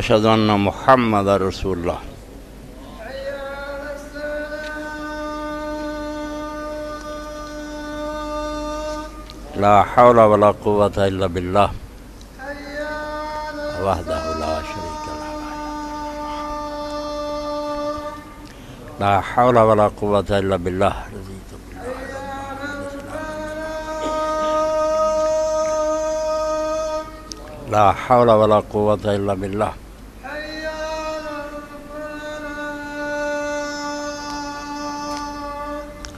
أشهد أن محمد رسول الله. لا حول ولا قوة إلا بالله. وحده لا شريك له. لا حول ولا قوة إلا بالله. بالله لا حول ولا قوة إلا بالله.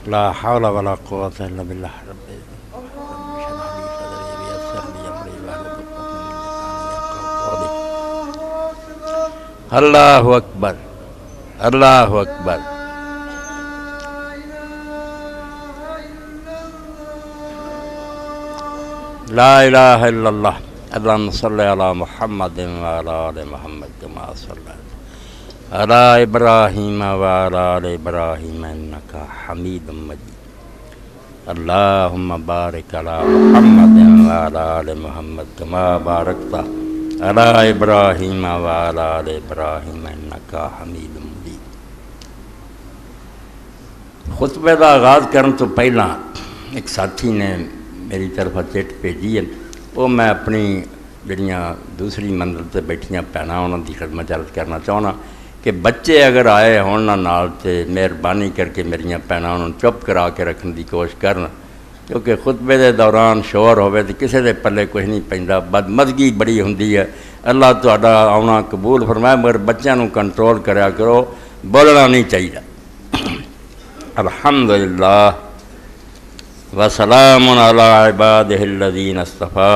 لا حول ولا قوة إلا بالله رب الله أكبر. الله أكبر. لا إله إلا الله. اللهم صل على محمد وعلى آل محمد كما صليت. علی ابراہیم وعلی آل ابراہیم انکا حمید مجید۔ اللہم بارک علی محمد وعلی آل محمد کما بارکتا۔ علی ابراہیم وعلی آل ابراہیم انکا حمید مجید۔ خطبے کا آغاز کرن تو پہلا ایک ساتھی نے میری طرف چٹ بھیجی ہے۔ وہ میں اپنی جڑیاں دوسری منزل تے بیٹھیاں بھੈਣਾਂ انہوں دی خدمت عرض کرنا چاہنا۔ کہ بچے اگر آئے ہون نال تے مہربانی کر کے میری بھناں چپ کرا کے رکھن دی کوشش کرنا کیونکہ خطبے دے دوران شور ہوئے تو کسے دے پلے کچھ نہیں پہنتا بدمدگی بڑی ہوندی ہے۔ اللہ تا آونا قبول فرمائے، مگر بچوں کنٹرول کریا کرو، بولنا نہیں چاہیے الحمدللہ۔ وسلام علی عبادہ الذین استفا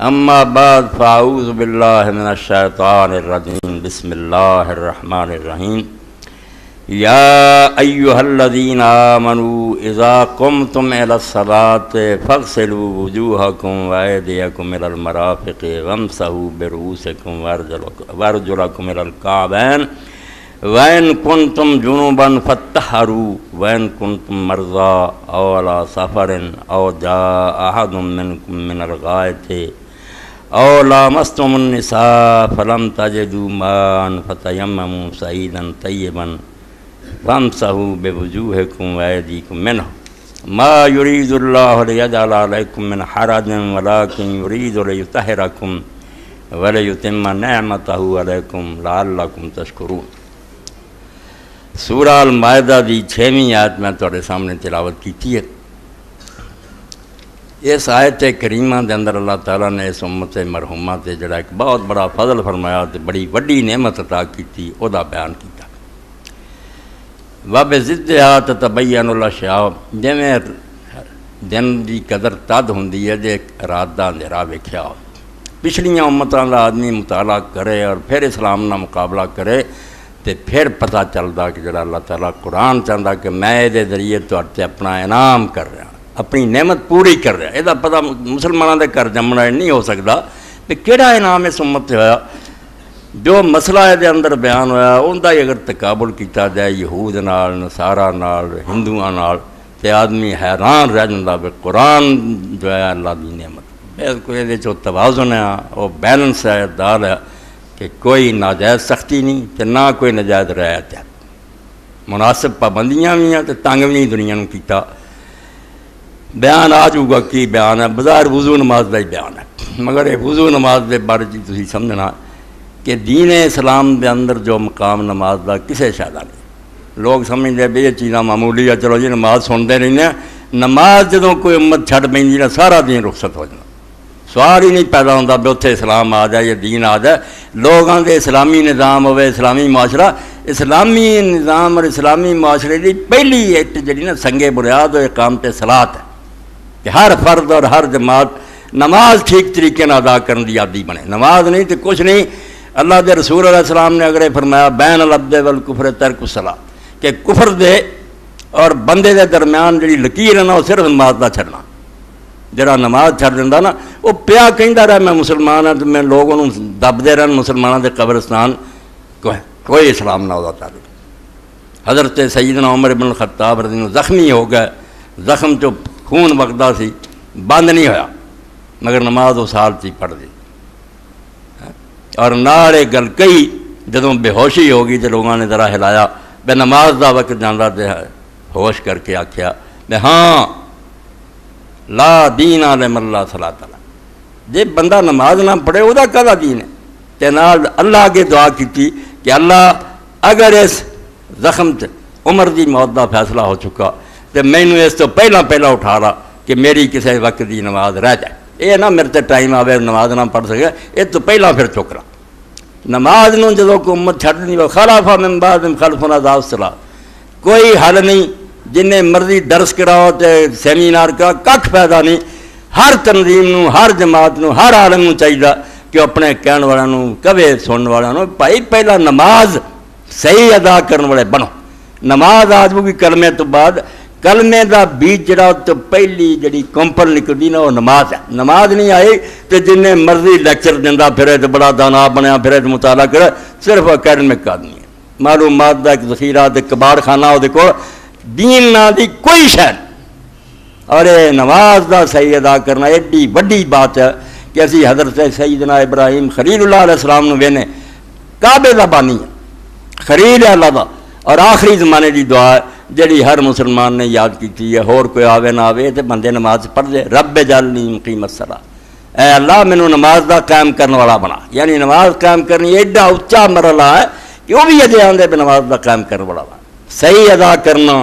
اما بعد فاعوذ بالله من الشيطان الرجيم بسم الله الرحمن الرحيم يا ايها الذين امنوا اذا قمتم الى الصلاه فاغسلوا وجوهكم وايديكم الى المرافق وامسحوا برؤوسكم وارجلكم وارجلكم الى الكعبين وَإِن كُنْتُمْ جُنُوبًا فَاتَّحَرُوا، وَإِن كُنْتُمْ مَرْضَىٰ أَوْ عَلَىٰ سَفَرٍ أَوْ جَاءَ أَحَدٌ مِّنكُم مِّنَ الْغَائِطِ أَوْ لَامَسْتُمُ النِّسَاءَ فَلَمْ تَجِدُوا مَاءً فَتَيَمَّمُوا صَعِيدًا طَيِّبًا فَامْسَحُوا بِوُجُوهِكُمْ وَأَيْدِيكُم مِّنْهُ. مَا يُرِيدُ اللَّهُ لِيَجْعَلَ عَلَيْكُم مِّنْ حَرَجٍ وَلَٰكِن يُرِيدُ لِيُطَهِّرَكُمْ وَلِيُتِمَّ نِعْمَتَهُ عَلَيْكُمْ لَعَلَّكُمْ تَشْكُرُونَ. سورہ المائدہ دی چھویں آیت میں تھوڑے سامنے تلاوت کیتی ہے۔ اس آیت کریمہ دے اندر اللہ تعالیٰ نے اس امت مرحومہ تے جڑا ایک بہت بڑا فضل فرمایا تے بڑی وڈی نعمت عطا کیتی، او دا بیان کیتا۔ وب ضد ہاتھ تبین الاشیاء جویں دن دی قدر تد ہوندی ہے جے رات دا اندھیرا ویکھیا۔ پچھلیاں امتاں دا آدمی مطالعہ کرے اور پھر اسلام نہ مقابلہ کرے تے پھر پتہ چلدا کہ جڑا اللہ تعالیٰ قرآن چاہتا کہ میں یہ ذریعے تے اپنا انعام کر رہا۔ اپنی نعمت پوری کر رہا یہ پتہ مسلمانوں دے گھر جمنا نہیں ہو سکتا کہ کہڑا انعام اس امت سے ہوا ਜੋ ਮਸਲਾ ਇਹਦੇ ਅੰਦਰ ਬਿਆਨ ਹੋਇਆ ਉਹਦਾ ਹੀ ਅਗਰ ਤਕਾਬਲ ਕੀਤਾ ਜਾਏ ਯਹੂਦ ਨਾਲ ਨਸਾਰਾ ਨਾਲ ਹਿੰਦੂਆਂ ਨਾਲ ਤੇ ਆਦਮੀ ਹੈਰਾਨ ਰਹਿ ਜਾਂਦਾ ਵੀ ਕੁਰਾਨ ਜੋ ਹੈ ਅੱਲਾ ਦੀ ਨਿਆਮਤ ਬਿਲਕੁਲ ਇਹਦੇ ਚੋਂ ਤਵਾਜ਼ਨ ਹੈ ਉਹ ਬੈਲੈਂਸ ਹੈ ਦਾਲ ਹੈ ਕਿ ਕੋਈ ਨਾਜਾਇਜ਼ ਸਖਤੀ ਨਹੀਂ ਤੇ ਨਾ ਕੋਈ ਨਜਾਇਜ਼ ਰਿਆਇਤ ਹੈ ਮੁਨਾਸਿਬ ਪਾਬੰਦੀਆਂ ਵੀ ਆ ਤੇ ਤੰਗ ਵੀ ਨਹੀਂ ਦੁਨੀਆ ਨੂੰ ਕੀਤਾ بیان آ چکا کی بیان ہے۔ بظاہر وضو نماز کا ہی بیان ہے۔ مگر یہ وضو نماز کے بارے تھی سمجھنا کہ دین اسلام دے اندر جو مقام نماز کا کسے شاید نہیں۔ لوگ سمجھتے بھی یہ چیزاں معمولی ہے، چلو جی نماز سنتے رہنے نماز جدو کوئی امت چھٹ پہ نہ سارا دین رخصت ہو جانا۔ سوال ہی نہیں پیدا ہوتا بھی اتنے اسلام آ جائے یہ دین آ جائے۔ لوگوں کے اسلامی نظام ہوئے اسلامی معاشرہ۔ اسلامی نظام اور اسلامی معاشرے کی پہلی ایکٹ جی نا سنگ بنیاد اور اقامت سلاد ہے۔ کہ ہر فرد اور ہر جماعت نماز ٹھیک طریقے نہ ادا کرنے کی عادی بنے۔ نماز نہیں تو کچھ نہیں۔ اللہ دے رسول علیہ السلام نے اگر یہ فرمایا، بین العبد والکفر ترک الصلاۃ کہ کفر دے اور بندے دے درمیان جڑی لکیر ہے نا، وہ صرف نماز دا چھڑنا جڑا نماز چھڑ دیندا نا، وہ پیا کہندا رہا، میں مسلمان ہاں تو میں لوگوں نوں دبدے رہن مسلمانوں دے قبرستان کوئی کوئی اسلام نہ ہوتا تعلق حضرت سیدنا عمر بن الخطاب رضی اللہ زخمی ہو گئے۔ زخم چ خون وگدا سی، بند نہیں ہویا، مگر نماز اس حال چ پڑھ دی۔ اور نال یہ گل کئی جدوں بے ہوشی ہو گئی تو لوگوں نے ذرا ہلایا، بے نماز دا وقت جانا دے ہوش کر کے آخیا بے ہاں لا دین عالم اللہ صلاح تعالیٰ جے بندہ نماز نہ پڑھے وہ کہا دین ہے؟ تے اللہ کے دعا کی کہ اللہ، اگر اس زخم تے عمر دی موت دا فیصلہ ہو چکا تو مینو اس تو پہلا پہلا اٹھا لا کہ میری کسی وقت دی نماز رہ جائے یہ نہ میرے تے ٹائم آوے نماز نہ پڑھ سکے یہ تو پہلا پھر چکرا نماز نو جدو کو امت چھڑ نہیں وہ خلافہ من بعد خلف نظاب صلاح کوئی حل نہیں جن مرضی درس کراؤ تے سیمینار کا کھ پیدا نہیں ہر تنظیم نو ہر جماعت نو ہر عالم نو چاہیے کہ اپنے کہن والوں نو کبے سنن والوں نو بھائی پہلا نماز صحیح ادا کرنے والے بنو نماز آ جائے کلمے تو بعد کلمے دا بیج جڑا تو پہلی جڑی کمپل نکلتی نا وہ نماز ہے نماز نہیں آئی تو جن مرضی لیکچر دینا پھرے تو بڑا دانا بنیا پھرے تو مطالعہ کرے صرف اکیڈمک آدمی ہے معلومات دا ایک ذخیرہ تے کباڑ خانہ وہ دیکھو دین نہ دی کوئی شہر اور نماز دا صحیح ادا کرنا ایڈی وڈی بات ہے کہ اسی حضرت سیدنا ابراہیم خلیل اللہ علیہ السلام نو وینے کعبے دا بانی ہے خلیل اللہ دا اور آخری زمانے دی دعا ہے جڑی ہر مسلمان نے یاد کی ہے اور کوئی آوے نہ آوے تو بندے نماز پڑھ دے رب جالنی مقیم الصلاح اے اللہ مینو نماز دا قائم کرنے والا بنا۔ یعنی نماز قائم کرنی ایڈا اچا مرحلہ ہے کہ وہ بھی اجے آدھے بھی نماز دا قائم کرنے والا بنا۔ صحیح ادا کرنا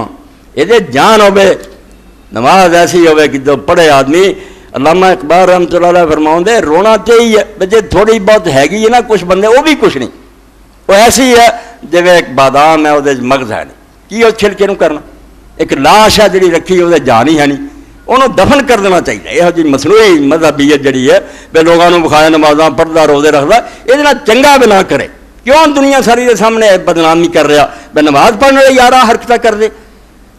یہ جان ہوے نماز ایسی ہوے کہ جو پڑھے آدمی۔ علامہ اقبال رحمۃ اللہ علیہ فرماؤں دے رونا چاہیے بجے تھوڑی بہت ہے نا، کچھ بندے وہ بھی کچھ نہیں۔ وہ ایسی ہے جی ایک بادام ہے وہ مغز ہے نہیں۔ کی وہ چھلکے کرنا؟ ایک لاش ہے جی رکھی وہ جان ہی ہے نہیں۔ انہوں دفن کر دینا چاہیے۔ یہ جی مصنوعی مذہبیت جڑی ہے، بے لوگوں بخایا نمازاں پڑھتا روزے رکھتا یہ چنگا بھی نہ کرے۔ کیوں دنیا ساری کے سامنے بدنامی کر رہا بے نماز پڑھنے والے یارہ حرکت کر دے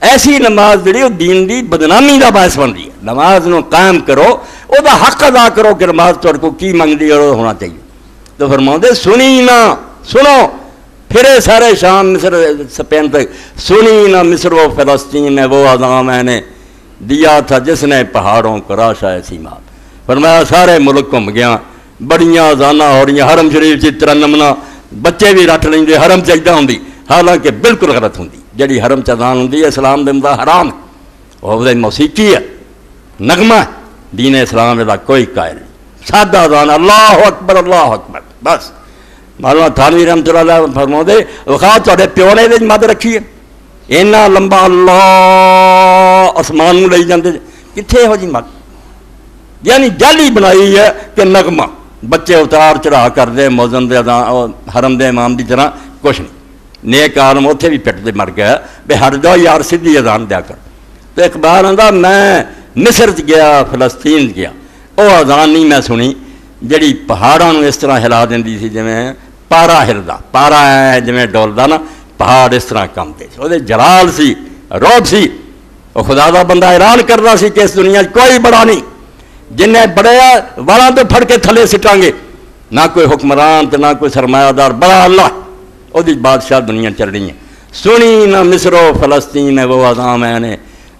ایسی نماز جڑی وہ دین دی بدنامی کا باعث بنتی ہے۔ نماز نو قائم کرو وہ حق ادا کرو کہ نماز تر کو کی منگتی ہے وہ ہونا چاہیے۔ تو فرما دے سنی نہ سنو۔ پھرے سارے شام مصر سپین تک سنی نہ مصر و فلسطین میں وہ اذام میں نے دیا تھا جس نے پہاڑوں کو راشا ایسی مات فرمایا، سارے ملک گھوم گیا، بڑیاں ازانہ ہو رہی حرم شریف جی چی ترنمنا بچے بھی رٹ لیں حرم چاہیے ہوں حالانکہ بالکل غلط ہوں جڑی حرم چدان ہوں اسلام دن کا حرام ہے، وہ موسیقی ہے، نغمہ ہے، دین اسلام کا کوئی قائل نہیں۔ سادہ ازان اللہ اکبر اللہ اکبر، بس۔ مولانا تھانوی رحمت اللہ فرما دے وخا تے پیو نے یہ مد رکھی ہے اینا لمبا اللہ آسمان لے جاندے کتنے ہو جی مت یعنی جالی بنائی ہے کہ نغمہ، بچے اتار چڑھا کر دے، موزن دے حرم دے امام دی طرح کچھ نہیں۔ نیک عالم اتنے بھی پٹ دے مر گیا بے ہٹ جاؤ یار، سیدھی اذان دیا کر۔ تو اقبال آتا میں مصر چ گیا، فلسطین گیا۔ وہ اذان نہیں میں سنی، جڑی پہاڑوں اس طرح ہلا دینی سی جی پارا ہلدا پارا ہے جی ڈولدا نا پہاڑ اس طرح کم دے وہ جلال سی روب سی وہ خدا دا بندہ اعلان کرتا سی کہ اس دنیا کوئی بڑا نہیں جن بڑے والا تو پھڑ کے تھلے سٹاں گے نہ کوئی حکمران تو نہ کوئی سرمایہ دار بڑا اللہ وہ بادشاہ دنیا چل رہی ہیں سنی نہ مصر و فلسطین وہ اذاں نے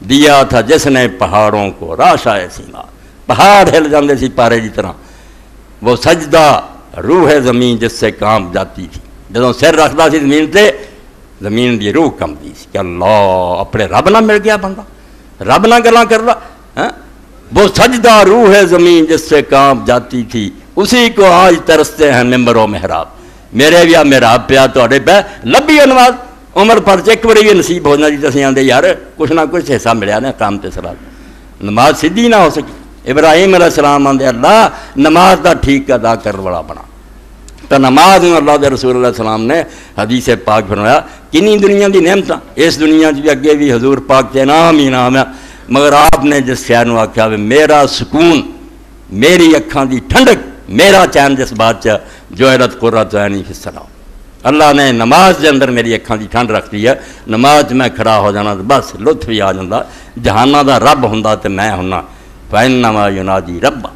دیا تھا جس نے پہاڑوں کو راش آئے سینا پہاڑ ہل جاندے سی پارے کی طرح وہ سجدہ روح ہے زمین جس سے کام جاتی تھی۔ جدوں سر رکھتا سی زمین تے زمین دی روح کم دی سی کہ اللہ، اپنے رب نہ مل گیا بندہ۔ رب نہ گلا کر رہا ہاں؟ وہ سجدہ روح ہے زمین جس سے کام جاتی تھی، اسی کو آج ترستے ہیں ممبر و محراب۔ میرے بھی آ محراب پیا تھوڑے پہ لبی ہے عمر پر ایک باری بھی نصیب ہونا جی تصیں آدھے یار، کچھ نہ کچھ حصہ ملیا نا کام تے سلاد نماز سیدھی نہ ہو سکی۔ ابراہیم علیہ السلام آدھے اللہ، نماز دا ٹھیک ادا کر والا بنا۔ تو نماز میں اللہ دے رسول اللہ السلام نے حدیث پاک فرمایا، کنی دنیا دی نعمتاں؟ اس دنیا چ بھی اگے بھی حضور پاک کے نام ہی نام ہے۔ مگر آپ نے جس شہر نو آخیا بھی میرا سکون، میری اکھاں دی ٹھنڈک، میرا چین جس بات چ جو عرت قرۃ عینی فی اللہ نے نماز کے اندر میری اکھاں دی ٹھنڈ رکھ دی ہے۔ نماز میں کھڑا ہو جانا بس لطف ہی آ جاتا جہانہ دا رب ہوندا تے میں ہونا فینما ینادی ربا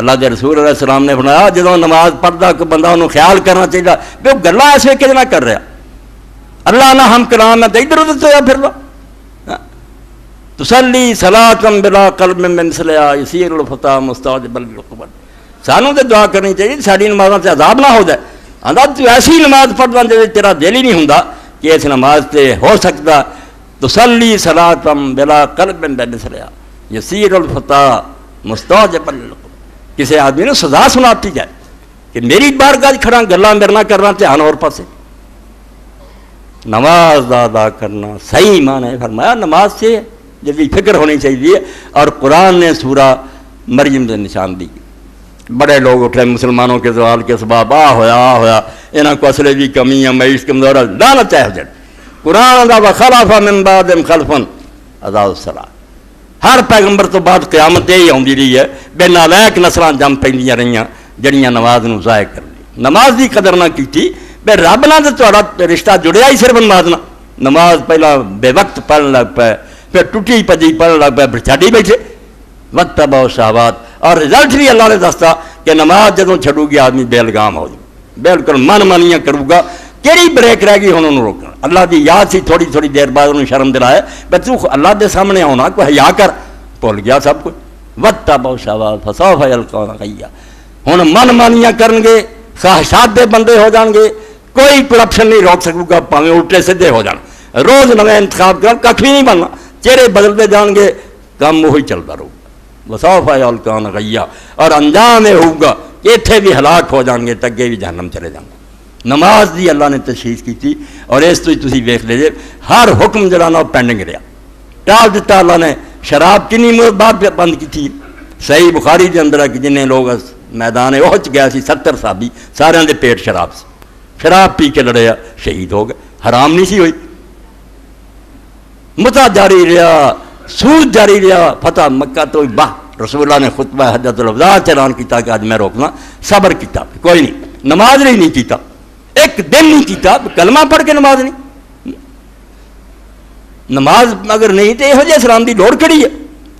اللہ دے رسول علیہ السلام نے فرمایا، جدوں نماز پڑھدا کوئی بندہ انہوں خیال کرنا چاہیے بھی وہ گلاں ایسے کہ نہ کر رہا۔ اللہ نہ ہم کلام ہے تو ادھر ادھر تو پھر لو۔ ہاں۔ تسلی صلاۃم بلا قلب میں مسلیا یسیر الفتح مستعجب القبر سانوں تے دعا کرنی چاہیے ساری نمازاں سے عذاب نہ ہو جائے۔ آندا، تو ایسی نماز پڑھنا جے تیرا دل ہی نہیں ہوندا کہ اس نماز تے ہو سکتا تسلی صلاۃم بلا قلب میں مسلیا یسیر الفتح مستعجب کسی آدمی نے سزا سناتی جائے کہ میری بارگاہ کھڑا گلا میرے نہ کرنا دھیان اور پاسے۔ نماز ادا کرنا صحیح معنی ہے۔ فرمایا نماز سے جلدی فکر ہونی چاہیے اور قرآن نے سورہ مریم سے نشان دی۔ بڑے لوگ اٹھے مسلمانوں کے زوال کے سباب آ ہویا آ ہویا۔ یہاں کو اصلے بھی کمی ہے معیش کمزور ہے لانا چاہے جڑ قرآن دا من بعد خلفن، ادا السلام ہر پیغمبر تو بعد قیامت یہی آتی رہی ہے، بے نالائک نسلاں جم پہ رہی جڑیاں نماز نو ضائع کر لی نماز دی قدر نہ کی بے رب نہ تو تھوڑا رشتہ جڑیا ہی صرف نماز نہ۔ نماز پہلا بے وقت پڑھن لگ پے، پھر ٹوٹی پجی پڑھن لگ پے، پھر چھڈی بیٹھے۔ وقت بہت شہوات اور رزلٹ بھی اللہ نے دستا کہ نماز جدوں چھڈو گی، آدمی بے لگام ہو جائے۔ بالکل من مانیاں کروں گا۔ کیڑی بریک رہ گئی ہوں انہوں روکنا؟ اللہ دی یاد سی، تھوڑی تھوڑی دیر بعد انہوں شرم دلایا، بے تو اللہ دے سامنے آنا کوئی حیا کر۔ بھول گیا سب کچھ وقت بہت شہوات فصوف یلقون غیا ہوں من مانیاں کرن گے، خواہشات دے بندے ہو جان گے۔ کوئی کرپشن نہیں روک سکوں گا، پاویں الٹے سیدھے ہو جان۔ روز نویں انتخاب کر کھ نہیں بننا۔ چہرے بدلتے جان گے، کام وہی چلتا رہے گا وصوف الکان غیا اور انجام یہ ہوگا کہ اتنے بھی ہلاک ہو جان گے، تگے بھی جہنم چلے جان نماز دی اللہ نے تشخیص کی تھی اور اس تو تھی ویخ لے ہر حکم جڑا نا پینڈنگ رہا ٹال دیتا اللہ نے، شراب کنی مدت بند کی تھی۔ صحیح بخاری کے اندر کہ جن لوگ میدان وہ گیا سی، ستر صحابی، سارے دے پیٹ شراب سے شراب پی کے لڑیا شہید ہو گئے۔ حرام نہیں سی ہوئی۔ متا جاری رہا سود جاری رہا فتح مکہ تو باہ رسول اللہ نے خطبہ حجت الفظا چلان کیتا کہ آج میں روکنا، صبر کیتا۔ کوئی نہیں، نماز نہیں نہیں کیتا ایک دن نہیں کیتا، کلمہ پڑھ کے نماز نہیں۔ نماز اگر نہیں تو یہ اسلام کی لوڑ کڑی ہے۔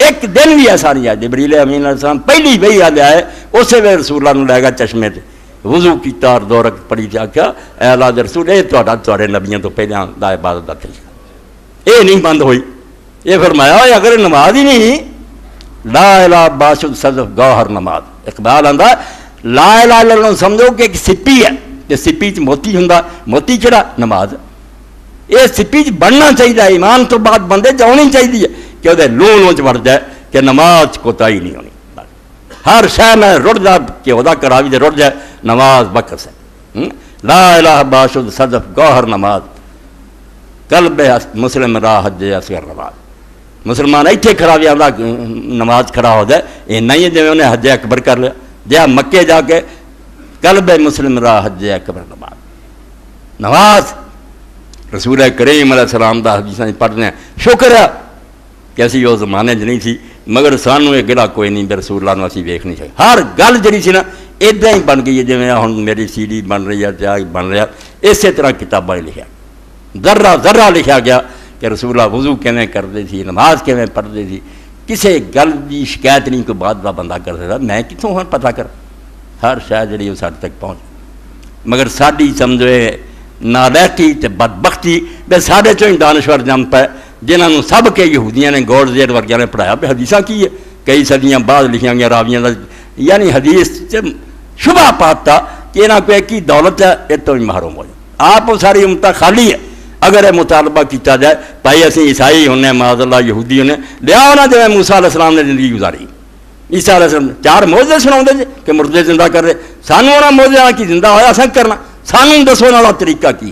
ایک دن بھی ایسا نہیں آ جبریل امین علیہ السلام پہلی وہی آ آئے، اسی ویل رسول اللہ لے گا چشمے تے۔ وضو کیتا اور دو رکھ پڑھی جا کے اے اللہ دے رسول یہ تہاڈا، تہاڈے نبیوں تو پہلے دا عبادت دا طریقہ۔ یہ نہیں بند ہوئی۔ یہ فرمایا ہوئے اگر نماز ہی نہیں، لا الہ باشد صدف گوہر نماز۔ اقبال آندا لا الہ الا اللہ سمجھو کہ ایک سپی ہے۔ کہ سپی چ موتی ہوندا موتی کہڑا نماز یہ سپی چ بننا چاہیے ایمان تو بعد بندے چ ہونی چاہیے کہ وہ لون چ بڑھ جائے کہ نماز کوتاہی نہیں ہونی ہر شہ میں رڑ جا کہ وہ کرا بھی رڑ جائے نماز بکر سے ہم؟ لا الہ باشد صدف گوہر نماز قلب مسلم راہ حج اصغر نماز مسلمان ایتھے کھڑا بھی آتا نماز کھڑا ہو جائے یہ نہیں ہے جی انہیں حج اکبر کر لیا جہاں مکے جا کے قلب مسلم راہ حج اکبر نماز نماز رسول کریم علیہ السلام دا حدیث پڑھنے ہیں شکر ہے کہ اسی وہ زمانے چ نہیں تھی مگر سانو یہ گڑا کوئی نہیں رسول اللہ اسی ویکھ نہیں چاہیے ہر گل جڑی سی نا ادا ہی بن گئی ہے جی ہوں میری سی ڈی بن رہی ہے تیار بن رہا اسی طرح کتابیں لکھا ذرہ ذرہ لکھا گیا کہ رسول اللہ وضو کیویں کرتے تھی نماز کیویں پڑھتے تھی کسی گل کی شکایت نہیں کوئی بات کا بندہ کر سکتا میں کتوں ہوں پتہ کر ہر شاید جڑی وہ ساڈے تک پہنچ مگر ساڈی سمجھو یہ تے بدبختی بے ساڈے چوں دانشور جم پے جنہاں نوں سب کے یہودیاں نے گوڑ زیر ورگیاں نے پڑھایا۔ بے حدیثاں کی ہے؟ کئی صدیاں بعد لکھیاں گیا راویاں یعنی حدیث چ شبہ پاتا کہ انہاں کو ایک ہی دولت ہے، یہ تو ہی محروم ہو جائے۔ آپ ساری امتہ خالی ہے۔ اگر یہ مطالبہ کیتا جائے، بھائی اسی عیسائی ہونے، معاذ اللہ یہودی ہونے، لیا ہونا جو موسیٰ علیہ السلام نے زندگی گزاری۔ عیسیٰ علیہ السلام چار موزے سناؤں دے جے کہ مردے زندہ کر رہے سانو ہونا موزے کی زندہ ہویا سنگ کرنا سانو دسو والا طریقہ کی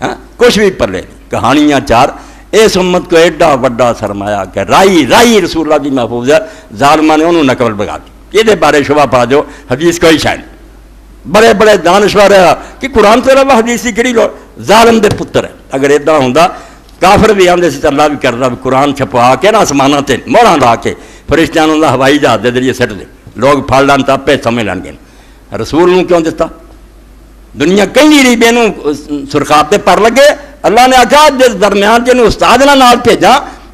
ہاں کچھ بھی پر لے کہانیاں چار اس امت کو ایڈا وڈا سرمایا کہ رائی رائی رسول اللہ دی محفوظ ہے ظالمہ نے انہوں نقل بگا دی یہ بارے شبہ پا جو حدیث کوئی شاید بڑے بڑے دانشور ہے کہ قرآن تو علاوہ حدیث کی کہڑی لوڑ ظالم دے پتر ہے اگر ادھر ہوں کافر بھی آدھے سے اللہ بھی کرتا بھی قرآن چھپوا کے نا آسمانہ تے موڑاں لا کے فرشتیاں دا ہوائی جہاز دے ذریعے سٹ دے۔ لوگ پھڑ لان تو سمجھ لین گے۔ رسول نوں کیوں دتا دنیا کہیں نہیں رہی بینوں سرخاب تے پر لگے۔ اللہ نے آخیا جس درمیان جنوں استاد نہ نال بھیجا،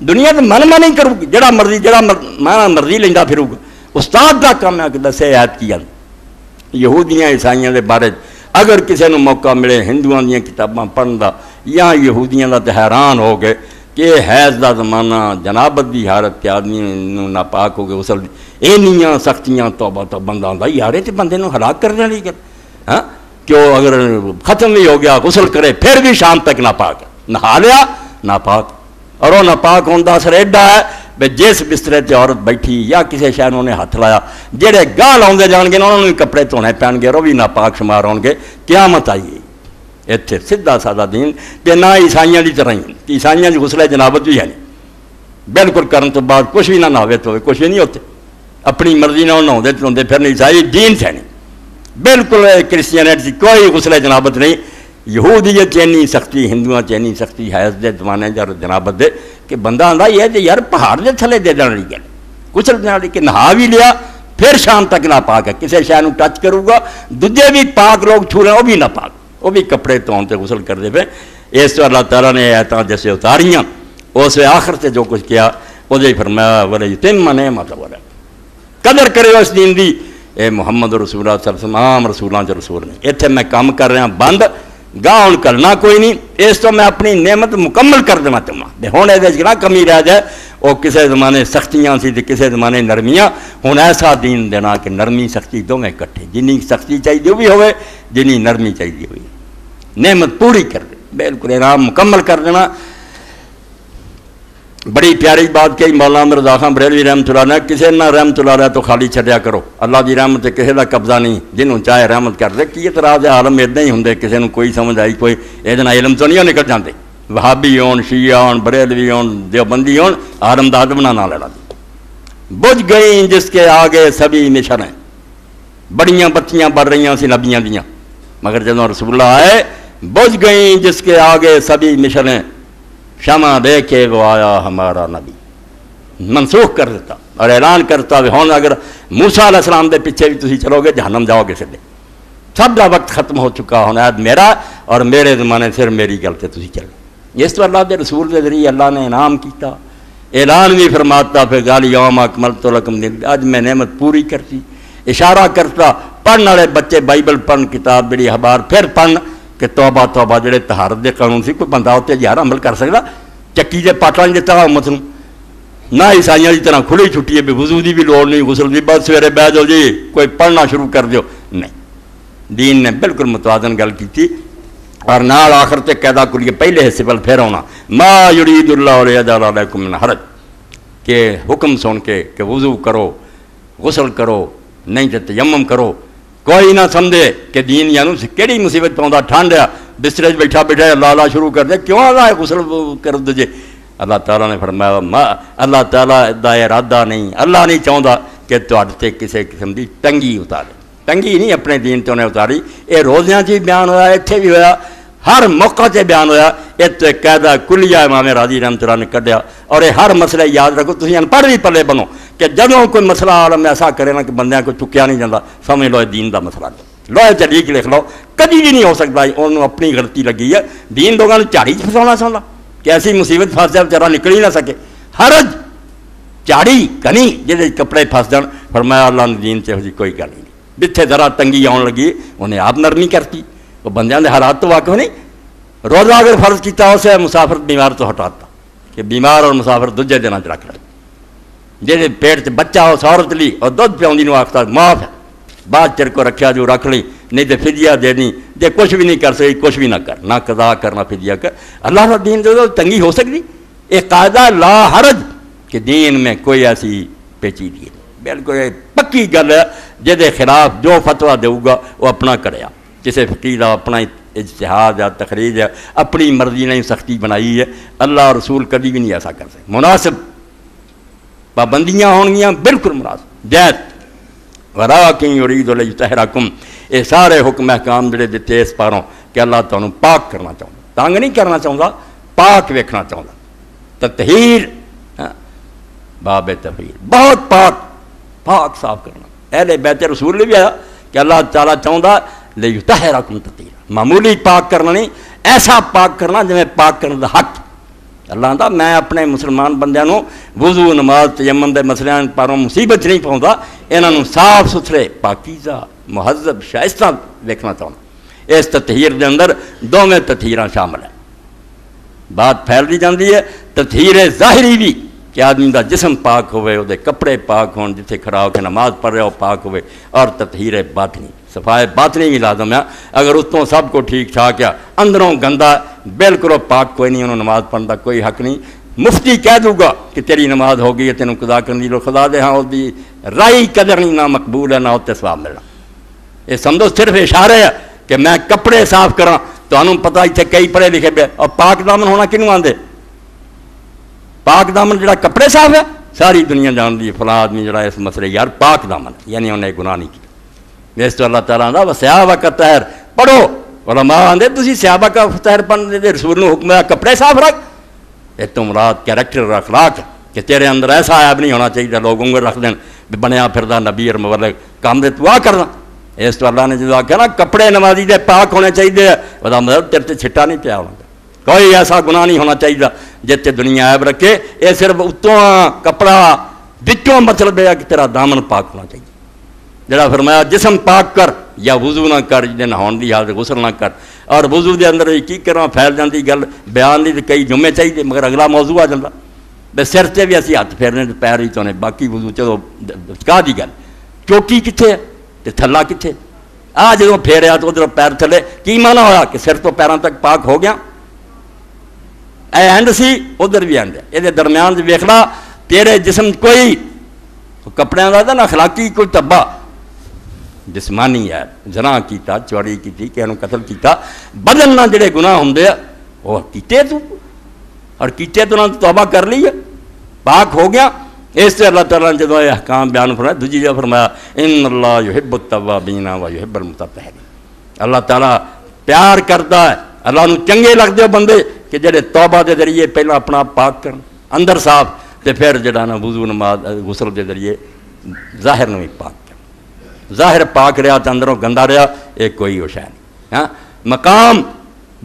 دنیا تے من من نہیں کرو۔ گی جڑا مرضی، جڑا میں مرضی لیندا پھرو۔ گا استاد دا کام ہے کہ دسے ایت کیا یہودیاں، عیسائیاں دے بارے اگر کسی نو موقع ملے، ہندوؤں دیاں کتاباں پڑھن دا، یا یہودیاں دا تے حیران ہو گئے کہ حیض دا زمانہ، جنابت دی حالت کہ آدمی ناپاک ہو گئے، غسل اینیاں سختیاں، توبہ تو بندہ آندا یارے تے بندے نو ہلاک کر دینا گل ہاں؟ کیوں اگر ختم نہیں ہو گیا، غسل کرے، پھر بھی شام تک ناپاک نہا لیا، ناپاک۔ اور وہ ناپاک ہونے کا اثر ایڈا ہے بھی جس بسترے تے عورت بیٹھی یا کسی شہر نے ہاتھ لایا جہے گاہ لاؤندے جان گے انہوں نے کپڑے دھونے پہن گے اور وہ بھی ناپاک شمار ہو گے۔ قیامت آئیے اتنے سیدھا سادہ دین کہ نہ عیسائیاں کی طرح ہی عیسائیاں کی غسلے جنابت بھی ہے نہیں۔ بالکل کرن تو بعد کچھ بھی نہ نہاوے تو کچھ بھی نہیں ہوتے۔ اپنی مرضی نہ نہاؤں تو پھر نہیں، عیسائی دین سے نہیں۔ بالکل کرسچینٹ کوئی غسل جنابت نہیں۔ یہودیت چینی سختی ہندوؤں چینی سختی، حیض دے زمانے جر جنابت دے کہ بندہ آتا یہ تو یار پہاڑ دے تھلے دے دینا گل غسل دینا کہ نہا بھی لیا، پھر شام تک نہ پاک ہے۔ کسی شہر ٹچ کروں گا، دوجے بھی پاک لوگ چھو رہے ہیں وہ بھی نہ پاک۔ وہ بھی کپڑے تو غسل کر دے پہ اس تو اللہ تعالیٰ نے ایتاں جیسے اتاریاں، اس آخر سے جو کچھ کیا، وہ فرمایا بولے تین منے مطلب بولے قدر کرے اس دین دی۔ اے محمد رسول اللہ صلی اللہ علیہ وسلم، عام رسولوں چ رسول نے اتنے میں کام کر رہا بند۔ گاہ ہوں کرنا کوئی نہیں۔ اس تو میں اپنی نعمت مکمل کر دینا چاہوں ہوں یہ نہ کمی رہ جائے۔ وہ کسی زمانے سختیاں سی کسی زمانے نرمیاں۔ ہوں ایسا دین دینا کہ نرمی سختی دونوں کٹھے جنی سختی چاہیے بھی ہوئے، جنی نرمی چاہیے ہوئی نعمت پوری کر دے۔ بالکل انعام مکمل کر دینا۔ بڑی پیاری بات کہی مولانا مرزا خان بریلوی رحمت اللہ نے کسی نہ رحمت اللہ رہا تو خالی چھڈیا کرو۔ اللہ دی رحمت کسی کا قبضہ نہیں۔ جنہوں چاہے رحمت کر دے کی اعتراض عالم ادا ہی ہوں کسی نے کوئی سمجھ آئی، کوئی یہ علم تو نہیں نکل جاتے وہابی ہون، شیعہ ہون، بریلوی ہون، دیوبندی ہون، عالم داد بنا نہ لینا۔ بجھ گئی جس کے آگے سبھی مشن ہیں۔ بڑیاں بچیاں بڑھ رہی سی نبیاں دیاں۔ مگر جب رسول اللہ آئے بجھ گئی جس کے آگے سبھی مشن شمع دے کے وہ آیا ہمارا نبی۔ منسوخ کر دیتا، اور اعلان کرتا بھی ہوں اگر موسا علیہ السلام دے پیچھے بھی تھی چلو گے، جہنم جاؤ گے سدے سب کا وقت ختم ہو چکا ہونا ہے میرا اور میرے زمانے پھر میری گل سے تھی چلے اس تو اللہ کے رسول کے ذریعے اللہ نے انعام کیتا، اعلان بھی فرماتا، پھر گالی یوم اکمل تو رقم دن اج میں نعمت پوری کرتی، اشارہ کرتا پڑھنے والے بچے بائبل پڑھن، کتاب بڑی اخبار پھر پڑھن۔ کہ توبہ توبہ جڑے تہارت دے قانون سی کوئی بندہ اتنے یار عمل کر سکتا چکی دے پاٹا نہیں دیتا امت نو نہ عیسائیاں کی طرح کھلی چھٹی ہے بھی وضو دی بھی لوڑ نہیں غسل دی بس سویرے بہ جاؤ جی کوئی پڑھنا شروع کر دیو نہیں دین نے بالکل متوازن گل کی اور نال آخر تے قیدا کریے پہلے حصے پل پھر آنا ما یرید اللہ علیہ علیکم من حرج کہ حکم سن کے کہ وضو کرو غسل کرو نہیں تو تیمم کرو کوئی نہ سمجھے کہ دین یعنی یا کہڑی مصیبت پاؤں ٹھنڈ آ بسترے بیٹھا بیٹھا اللہ اللہ شروع کر دے، کیوں اللہ غسل کر دے اللہ تعالیٰ نے فرمایا، ما اللہ تعالیٰ دا ارادہ نہیں، اللہ نہیں چاہتا کہ تے کسی قسم کی تنگی اتارے۔ تنگی نہیں اپنے دین تو انہیں اتاری یہ روزیاں چ بیان ہوا اتنے بھی ہوا ہر موقع تے بیان ہویا اے ایک قیدہ کلیہ امام راضی رحمت اللہ نے کڈیا، اور اے ہر مسئلہ یاد رکھو تسی ان پڑھ بھی پلے بنو، کہ جنہوں کوئی مسئلہ عالم ایسا کرے نا کہ بندیاں کوئی چکیا نہیں جاندا سمجھ لو دین دا مسئلہ لوہے چلی کے لکھ لو، کدی بھی نہیں ہو سکتا، انہوں اپنی غلطی لگی ہے۔ دین لوگوں نے جھاڑی پھساؤنا سمجھا کہ ایسی مصیبت فاس جائے چرا نکل ہی نہ سکے۔ حرج چاڑی، کنی جیسے کپڑے فاس جان، فرمایا اللہ نے دین سے جی کوئی گل نہیں۔ جتھے ذرا تنگی آن لگی، انہیں آپ نرمی کرتی۔ وہ بندیاں دے حالات تو واقف نہیں۔ روزہ اگر فرض کیتا ہو سے مسافر بیمار تو ہٹاتا کہ بیمار اور مسافر دوجے دن چ رکھ لے۔ جی پیٹ سے بچہ ہو سورت لی اور دھد پیاؤں نو آختا معاف ہے۔ بعد چر کو رکھا جو رکھ لی، نہیں تو فدیہ دینی جی کچھ بھی نہیں کر سکی کچھ بھی نہ کر۔ نہ قضا کر، نہ فدیہ کر۔ اللہ کا دین دو تنگی ہو سکتی ایک قاعدہ لا حرج کہ دین میں کوئی ایسی پیچیدگی نہیں بالکل پکی گل ہے۔ جہد خلاف جو فتویٰ دے گا، وہ اپنا کریا کسی فقیر اپنا اجتہاد ہے تقریر ہے اپنی مرضی نے سختی بنائی ہے، اللہ اور رسول کبھی بھی نہیں ایسا کر سکتے مناسب۔ پابندیاں ہونگیاں بالکل مناسب۔ جیت۔ ورا کی ارید علیہ یہ سارے حکم احکام جڑے دیتے اس پاروں کہ اللہ تعالیٰ پاک کرنا چاہتا تنگ نہیں کرنا چاہتا پاک ویکھنا چاہتا تطہیر۔ ہاں۔ باب تفہیر بہت پاک۔ پاک صاف کرنا۔ اہل بیت رسول نے بھی آیا کہ اللہ تعالیٰ چاہتا لے تحرکم تطہیر معمولی پاک کرنا نہیں، ایسا پاک کرنا جی پاک کرنے دا حق۔ اللہ آتا میں اپنے مسلمان بندیاں نو وضو، نماز، تیمم دے مسلیاں پاروں مصیبت نہیں پاؤں انہاں نو صاف ستھرے، پاکیزہ، مہذب شائستہ دیکھنا چاہوں۔ اس تطہیر دے اندر دو میں تطہیرہ شامل ہیں۔ بات پھیل دی جاندی ہے، تطہیر ظاہری بھی، کہ آدمی دا جسم پاک ہوئے وہ دے کپڑے پاک ہون، جتھے کھڑا ہو کے نماز پڑھ رہے ہو، پاک ہوئے اور تطہیر باطنی۔ صفائے باطنی بھی لازم ہے۔ اگر اتوں سب کو ٹھیک ٹھاک ہے، اندروں گندا، بالکل پاک کوئی نہیں، انہوں نماز پڑھنے کا کوئی حق نہیں۔ مفتی کہہ دوں گا کہ تیری نماز ہو گئی ہے تینوں قضا کرنی لو، خدا دے ہاں وہ دی رائی قدر نہیں، نہ مقبول ہے، نہ ہوتے ثواب ملنا۔ یہ سمجھو، صرف اشارے ہے کہ میں کپڑے صاف کراں۔ تو انہوں پتہ اتنے کئی پڑھے لکھے پہ اور پاک دامن ہونا کنوں آندے؟ پاک دامن جڑا کپڑے صاف ہے، ساری دنیا جان دی فلاں آدمی جڑا اس مسئلے، یار پاک دامن یعنی انہیں گناہ نہیں کیا اس تو اللہ تعالیٰ آدھا وہ سیاہ کا تہر پڑھو علماء آندے تسی صحابہ کا تہر پن دے رسول نے حکم ہے کپڑے صاف رکھ یہ تو مراد کیریکٹر اخلاق ہے کہ تیرے اندر ایسا عیب نہیں ہونا چاہیے لوگوں کو رکھ دین بھی بنیا پھردا نبی اور مبلغ کام دے تو آ کرنا اس تو اللہ نے جو آخیا نا کپڑے نمازی دے پاک ہونے چاہیے وہ مطلب تیرے تے چھٹا نہیں پیا ہونا کوئی ایسا گناہ نہیں ہونا چاہیے جتے دنیا عیب رکھے یہ صرف اتوں کپڑا بچوں مطلب ہے کہ تیرا دامن پاک ہونا چاہیے جڑا فرمایا، جسم پاک کر یا وضو نہ کر جن نہاؤن دی حالت غسل نہ کر۔ اور وضو دے اندر کی کرنا پھیل جاندی گل، بیان دی کئی جمعے چاہیے مگر اگلا موضوع آ جاتا بے سر تے بھی اسی ہاتھ پھیرنے تے پیر ہی چونے، باقی وضو چلو کا دی گل۔ چوٹی کتنے ہے تے تھلا کتنے آ جدو پھیریا تو ادھر پیر تھلے، کی مانا ہوا کہ سر تو پیروں تک پاک ہو گیا۔ اے اینڈ سی، ادھر بھی اینڈ ہے۔ یہ درمیان ویکھنا تیرے جسم کوئی کپڑے کا نا اخلاقی کوئی تبا جسمانی ہے جنا کیتا چوری کی کہ قتل کیتا بدل نہ جڑے گناہ ہوں وہ کیتے تو اور کیتے تو نہ توبہ کر لی ہے پاک ہو گیا اس سے اللہ تعالیٰ نے جدو یہ احکام بیان فرمایا دوجی جگہ فرمایا ان اللہ یحب التوابین و یحب المتطہرین اللہ تعالیٰ پیار کرتا ہے اللہ نو چنگے لگتے ہو بندے کہ جڑے توبہ دے ذریعے پہلا اپنا پاک کرن اندر صاف تے پھر جڑا نا وضو نماز غسل دے ذریعے ظاہر نو پاک ظاہر پاک رہا تے اندروں گندا رہا، یہ کوئی ہوشہ نہیں ہاں؟ مقام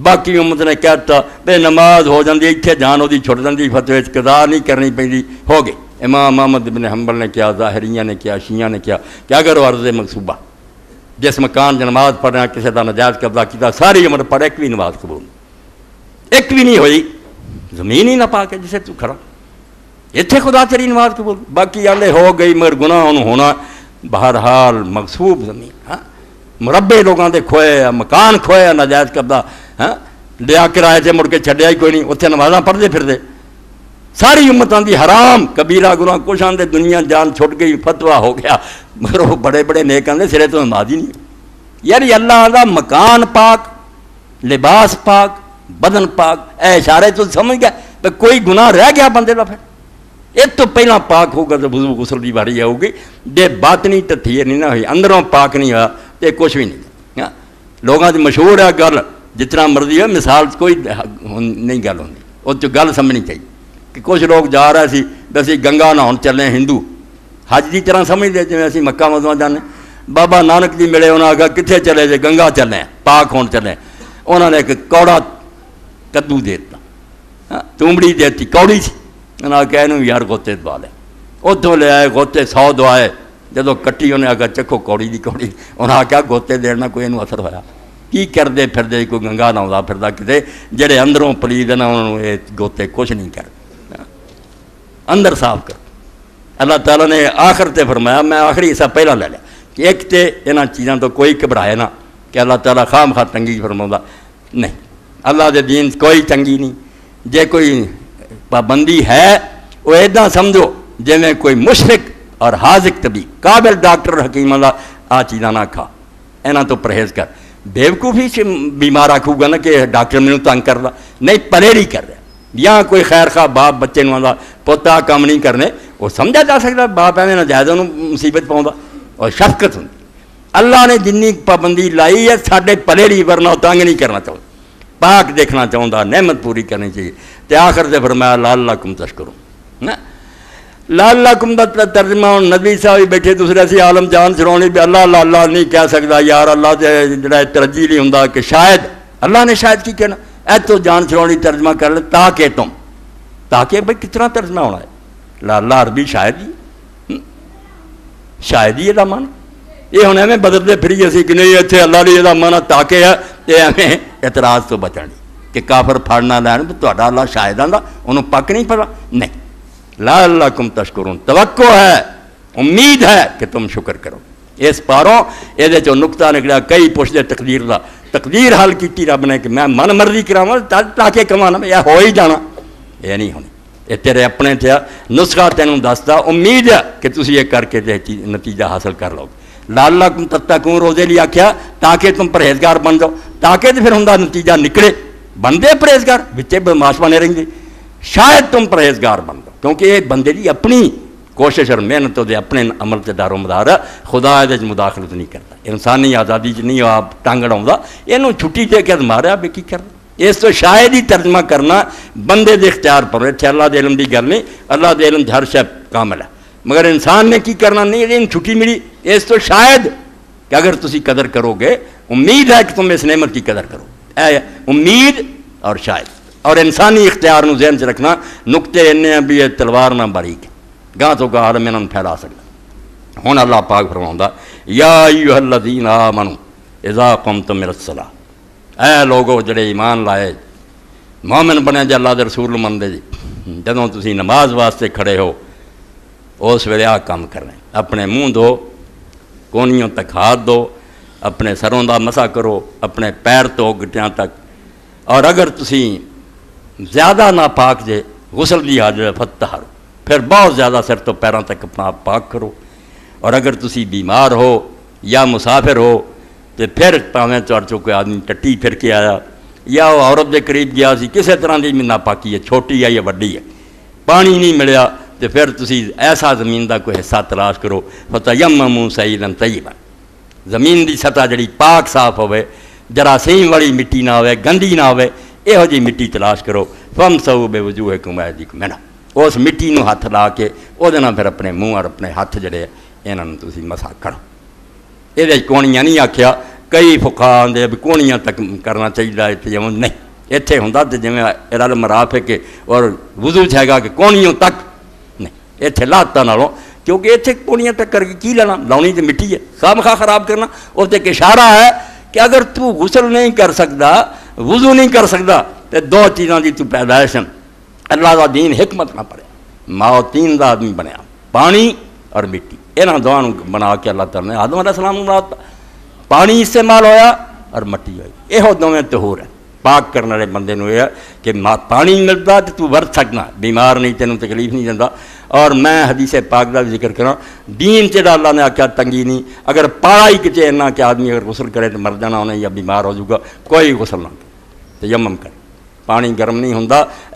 باقی امت نے کہتا بے نماز ہو جاندی اتنے جان وہی چھٹ جاندی فتوی قضا نہیں کرنی پی ہو گئی امام محمد بن حنبل نے کیا ظاہریہ نے کیا شیعہ نے کیا کہ اگر عرض منصوبہ، جس مکان جو نماز پڑھنا کسی کا نجائز قبضہ کیا ساری عمر پڑھ، ایک بھی نماز قبول ایک بھی نہیں ہوئی، زمین ہی نہ پا کے جسے تو کھڑا۔ اتنے خدا تیری نماز قبول، باقی آلے ہو گئی، مگر گناہ انہوں ہونا بہرحال مغصوب زمین ہاں؟ مربے لوگوں دے کھوئے مکان کھوئے نجائز قبضہ ہاں؟ لیا کرائے سے مڑ کے چھڈیا ہی کوئی نہیں اتنے نمازاں پڑھتے پھرتے۔ ساری امتوں دی حرام، کبیرہ گناہ کچھ آدھے دنیا جان چھٹ گئی فتوا ہو گیا۔ مگر وہ بڑے بڑے نیک آدھے سرے تو نماز ہی نہیں۔ یار اللہ آدھا مکان پاک، لباس پاک، بدن پاک، اے اشارے تو سمجھ گیا کوئی گناہ رہ گیا بندے کا پھر۔ ایک تو پہلا پاک ہوگا تو وضو غسل دی باری آؤ گی دے باتنی تتھیر نہیں نہ ہوئی اندروں پاک نہیں ہوا تو کچھ بھی نہیں لوگوں کی مشہور ہے گل جتنا مرضی ہے مثال کوئی نہیں گل ہوتی وہ تو گل سمجھنی چاہیے کہ کچھ لوگ جا رہے سی اسی گنگا نہاؤ چلے ہندو حج کی طرح سمجھتے جی اسی مکہ مدواں جانے بابا نانک جی ملے انہیں آگا کتنے چلے جی گنگا چلے پاک ہون چلے انہوں نے ایک کوڑا کدو دیتا تومڑی دیتی کوڑی سی انہیں آ کے یار گوتے دوا لے اتوں لے آئے گوتے سو دوائے ਜਦੋਂ ਕੱਟੀ ਉਹਨੇ ਆਗਾ ਚੱਖੋ ਕੌੜੀ ਦੀ ਕੌੜੀ ਉਹਨਾਂ ਆਖਿਆ ਗੋਤੇ ਦੇਣ ਨਾਲ ਕੋਈ ਇਹਨੂੰ ਅਸਰ ਹੋਇਆ ਕੀ ਕਰਦੇ ਫਿਰਦੇ ਕੋਈ ਗੰਗਾ ਨਾਉਂਦਾ ਫਿਰਦਾ ਕਿਤੇ ਜਿਹੜੇ ਅੰਦਰੋਂ ਪਲੀਦ ਨਾ ਉਹਨਾਂ ਨੂੰ ਇਹ ਗੋਤੇ ਕੁਝ ਨਹੀਂ ਕਰਦੇ ਅੰਦਰ ਸਾਫ਼ ਕਰ ਅੱਲਾਹ ਤਾਲਾ ਨੇ ਆਖਰ ਤੇ ਫਰਮਾਇਆ ਮੈਂ ਆਖਰੀ ਹਿੱਸਾ ਪਹਿਲਾਂ ਲੈ ਲਿਆ ਕਿ ਇੱਕ ਤੇ ਇਹਨਾਂ ਚੀਜ਼ਾਂ ਤੋਂ ਕੋਈ ਘਬਰਾਏ ਨਾ ਕਿ ਅੱਲਾਹ ਤਾਲਾ ਖਾਮ ਖਾ ਤੰਗੀ ਫਰਮਾਉਂਦਾ ਨਹੀਂ ਅੱਲਾਹ ਦੇ ਦੀਨ 'ਚ ਕੋਈ ਤੰਗੀ ਨਹੀਂ ਜੇ پابندی ہے، وہ ایداں سمجھو، جویں کوئی مشرق اور حاضق طبی، قابل ڈاکٹر حکیم اللہ، آ چیزاں نہ کھا۔ اینا تو پرہیز کر۔ بیوقوفی سے بیمار آکھوں گا نا کہ ڈاکٹر مینوں تنگ رہا۔ نہیں، پلیری کر رہا۔ یا کوئی خیر خواہ باپ بچے نو پوتا کام نہیں کرنے، وہ سمجھا جا سکتا، باپ ایویں انہوں مصیبت پاؤں اور شفقت ہوں اللہ نے جنی پابندی لائی ہے سارے پلے ورنہ تنگ نہیں کرنا چاہتا پاک دیکھنا چاہتا نعمت پوری کرنی چاہیے۔ تے آخر دے فرمایا لا اللہ کم تشکروں نا؟ لا اللہ کم ترجمہ ہوں، نبی صاحب بیٹھے، دوسرے سی عالم جان سرونی بھی، اللہ اللہ اللہ نہیں کہہ سکتا، یار، اللہ تے جڑا ترجیح نہیں ہوندا کہ شاید، اللہ نے شاید کی کہنا؟ اے تو جان سرونی ترجمہ کر لے، تاکہ تم، تاکہ بھائی کتنا ترجمہ ہونا ہے؟ لا اللہ عربی شاید ہی۔ شاید ہی یہ من یہ ہوں، ایویں بدلتے پھری اسی کہ نہیں اتنے اللہ نے یہ من تاکہ ہے یہ ایویں اعتراض تو بچانی کہ کافر پھڑنا لائن تو اڈا اللہ شاہد دا انہوں پک نہیں پڑا۔ نہیں۔ لا اللہ کم تشکرون۔ توقع ہے، امید ہے کہ تم شکر کرو۔ اس پاروں یہ نکتہ نکڑا کئی پوچھتے تقدیر دا۔ تقدیر حل کی رب نے کہ میں من مرضی کراواں تاکہ کمانا یہ ہوئی جانا۔ یہ نہیں ہونے۔ یہ تیرے اپنے تھے، نسخہ تینوں دستا۔ امید ہے کہ تسی یہ کر کے نتیجہ حاصل کر لو۔ اللہ کم تتکوں روزے لیا آخیا تاکہ تم پرہیزگار بن جاؤ، تاکہ تو پھر ہوں نتیجہ نکلے۔ بندے پریزگار بچے بدماش بنے رہیں گے۔ شاید تم پریزگار بن دو کیونکہ یہ بندے دی اپنی کوشش اور محنت دے اپنے عمل سے دار و مدار خدا یہ مداخلت نہیں کرتا۔ انسانی آزادی چ نہیں آپ ٹانگڑا ہوں دا یہ چھٹی دے کے مارا بھی کی کرنا؟ اس تو شاید ہی ترجمہ کرنا بندے دے اختیار پر اتنے اللہ دے علم دی گل نہیں، اللہ دے علم ہر شب کامل ہے۔ مگر انسان نے کی کرنا نہیں، یہ چھٹی ملی۔ اس تو شاید کہ اگر تسی قدر کرو گے، امید ہے کہ تم اس نعمت کی قدر کرو گے۔ امید اور شاید۔ اور انسانی اختیار نو ذہن سے رکھنا، نقطے انہیں بھی یہ تلوار نہ باریک۔ گاہ تو گاہ میں انہوں پھیلا سکتا ہوں اللہ پاک فرما یا ایوہ الذین آمنوا اذا قمتم من الصلاة۔ اے لوگو جڑے ایمان لائے، مومن بنے جا اللہ دے رسول من دے جی۔ جدوں تسی نماز واسطے کھڑے ہو اس ویلے آ کام ہیں اپنے منہ دو کونیوں تک ہاتھ دو اپنے سروں دا مسا کرو، اپنے پیر تو گٹیاں تک۔ اور اگر تسی زیادہ نہ پاک جے، غسل دی حاجت فتح ہو پھر بہت زیادہ سر تو پیروں تک اپنا پاک کرو۔ اور اگر تسی بیمار ہو یا مسافر ہو تو پھر پاویں چور چو کوئی آدمی ٹٹی پھر کے آیا۔ یا وہ عورت دے قریب گیا سی، کسے طرح دی بھی ناپاکی ہے، چھوٹی ہے یا وڈی ہے۔ پانی نہیں ملیا تو پھر تسی ایسا زمین دا کوئی حصہ تلاش کرو۔ فتح یم مموں سعید طیبہ ਜ਼ਮੀਨ ਦਾ ਕੋਈ ਹਿੱਸਾ ਤਲਾਸ਼ ਕਰੋ ਫਤਯਮਮੂ ਸਈਦਨ ਤਯਿਬਾ ਜ਼ਮੀਨ ਦੀ ਸਤ੍ਹਾ ਜਿਹੜੀ ਪਾਕ ਸਾਫ਼ ਹੋਵੇ ਜਰਾਸੀਮ ਵਾਲੀ ਮਿੱਟੀ ਨਾ ਹੋਵੇ ਗੰਦੀ ਨਾ ਹੋਵੇ ਇਹੋ ਜਿਹੀ ਮਿੱਟੀ ਤਲਾਸ਼ ਕਰੋ ਫਮ ਸਊ ਬੇਵਜੂਹਕੁਮ ਐਦੀਕੁਮ ਮੈਨਾ ਉਸ ਮਿੱਟੀ ਨੂੰ ਹੱਥ ਲਾ ਕੇ ਉਹਦੇ ਨਾਲ ਫਿਰ ਆਪਣੇ ਮੂੰਹ ਔਰ ਆਪਣੇ ਹੱਥ ਜਿਹੜੇ ਆ, ਇਹਨਾਂ ਨੂੰ ਤੁਸੀਂ ਮਸਾ ਕਰੋ ਇਹਦੇ 'ਚ ਕੋਣੀਆਂ ਨਹੀਂ ਆਖਿਆ ਕਈ ਫੁਕਾ ਆਂਦੇ ਵੀ ਕੋਣੀਆਂ ਤੱਕ ਕਰਨਾ ਚਾਹੀਦਾ ਇੱਥੇ ਜਿਵੇਂ ਨਹੀਂ ਇੱਥੇ ਹੁੰਦਾ ਤੇ ਜਿਵੇਂ ਰਲ ਮਰਾਫ ਹੈ ਕਿ ਔਰ ਵਜ਼ੂ 'ਚ ਹੈਗਾ ਕਿ ਕੋਣੀਆਂ ਤੱਕ ਨਹੀਂ ਇੱਥੇ ਲਾਤਾਂ ਨਾਲੋਂ ਕਿਉਂਕਿ ਇੱਥੇ ਕੋਣੀਆਂ ਤੱਕ ਕਰਕੇ ਕੀ ਲੈਣਾ ਲਾਉਣੀ ਤੇ ਮਿੱਟੀ ਹੈ ਖਾਮਖਾ ਖਰਾਬ ਕਰਨਾ ਉਸ ਤੇ ਇੱਕ ਇਸ਼ਾਰਾ ਹੈ ਕਿ ਅਗਰ ਤੂੰ ਗੁਸਲ ਨਹੀਂ ਕਰ ਸਕਦਾ ਵਜ਼ੂ ਨਹੀਂ ਕਰ ਸਕਦਾ ਤੇ ਦੋ ਚੀਜ਼ਾਂ ਦੀ ਤੂੰ ਪੈਦਾਇਸ਼ ਹੈ ਅੱਲਾਹ ਦਾ ਦੀਨ ਹਕਮਤ ਨਾ ਪੜਿਆ ਮਾਓ ਤੀਨ ਦਾ ਆਦਮੀ ਬਣਿਆ ਪਾਣੀ ਔਰ ਮਿੱਟੀ ਇਹਨਾਂ ਦੋਵਾਂ ਨੂੰ ਬਣਾ ਕੇ ਅੱਲਾਹ ਤਾਲਾ ਨੇ ਆਦਮ ਅਲੈਹ ਸਲਾਮ ਨੂੰ ਬਣਾਤਾ ਪਾਣੀ ਇਸਤੇਮਾਲ ਹੋਇਆ ਔਰ ਮਿੱਟੀ ਹੋਈ ਇਹੋ ਦੋਵੇਂ ਤਹੂਰ ਹੈ ਪਾਕ ਕਰਨ ਵਾਲੇ ਬੰਦੇ ਨੂੰ ਇਹ ਹੈ ਕਿ ਮਾ ਪਾਣੀ ਮਿਲਦਾ ਤੇ ਤੂੰ ਵਰਤ ਸਕਣਾ ਬਿਮਾਰ ਨਹੀਂ ਤੈਨੂੰ اور میں حدیث پاک کا ذکر کروں دین چڑا اللہ نے آخیا تنگی نہیں اگر پاڑا ہی کچھ نہ کہ آدمی اگر غسل کرے تو مر جانا ہونے یا بیمار ہو جائے گا کوئی غسل نہ کرے، تیمم کرے۔ پانی گرم نہیں ہوں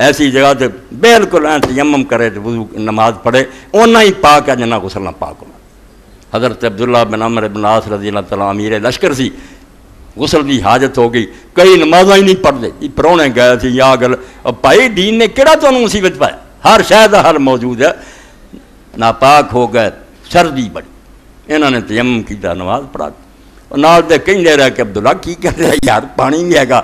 ایسی جگہ تے بالکل این تیمم کرے تو وضو، نماز پڑھے اونہ ہی پاک ہے جنا غسل نہ پاک ہونا حضرت عبداللہ بن عمر بن عاص رضی اللہ تعالیٰ امیر لشکر سی، غسل کی حاجت ہو گئی، کئی نمازاں ہی نہیں پڑھتے۔ پرہنے گئے تھے، یا گل بھائی دین نے کہڑا انہوں مصیبت پایا؟ ہر شہد ہر موجود ہے۔ ناپاک ہو گئے، سردی بڑی۔ انہوں نے تیمم کیا نماز پڑھا اور نال دے کہیں دے رہا کہ عبداللہ کی کر رہا یار پانی نہیں ہے گا۔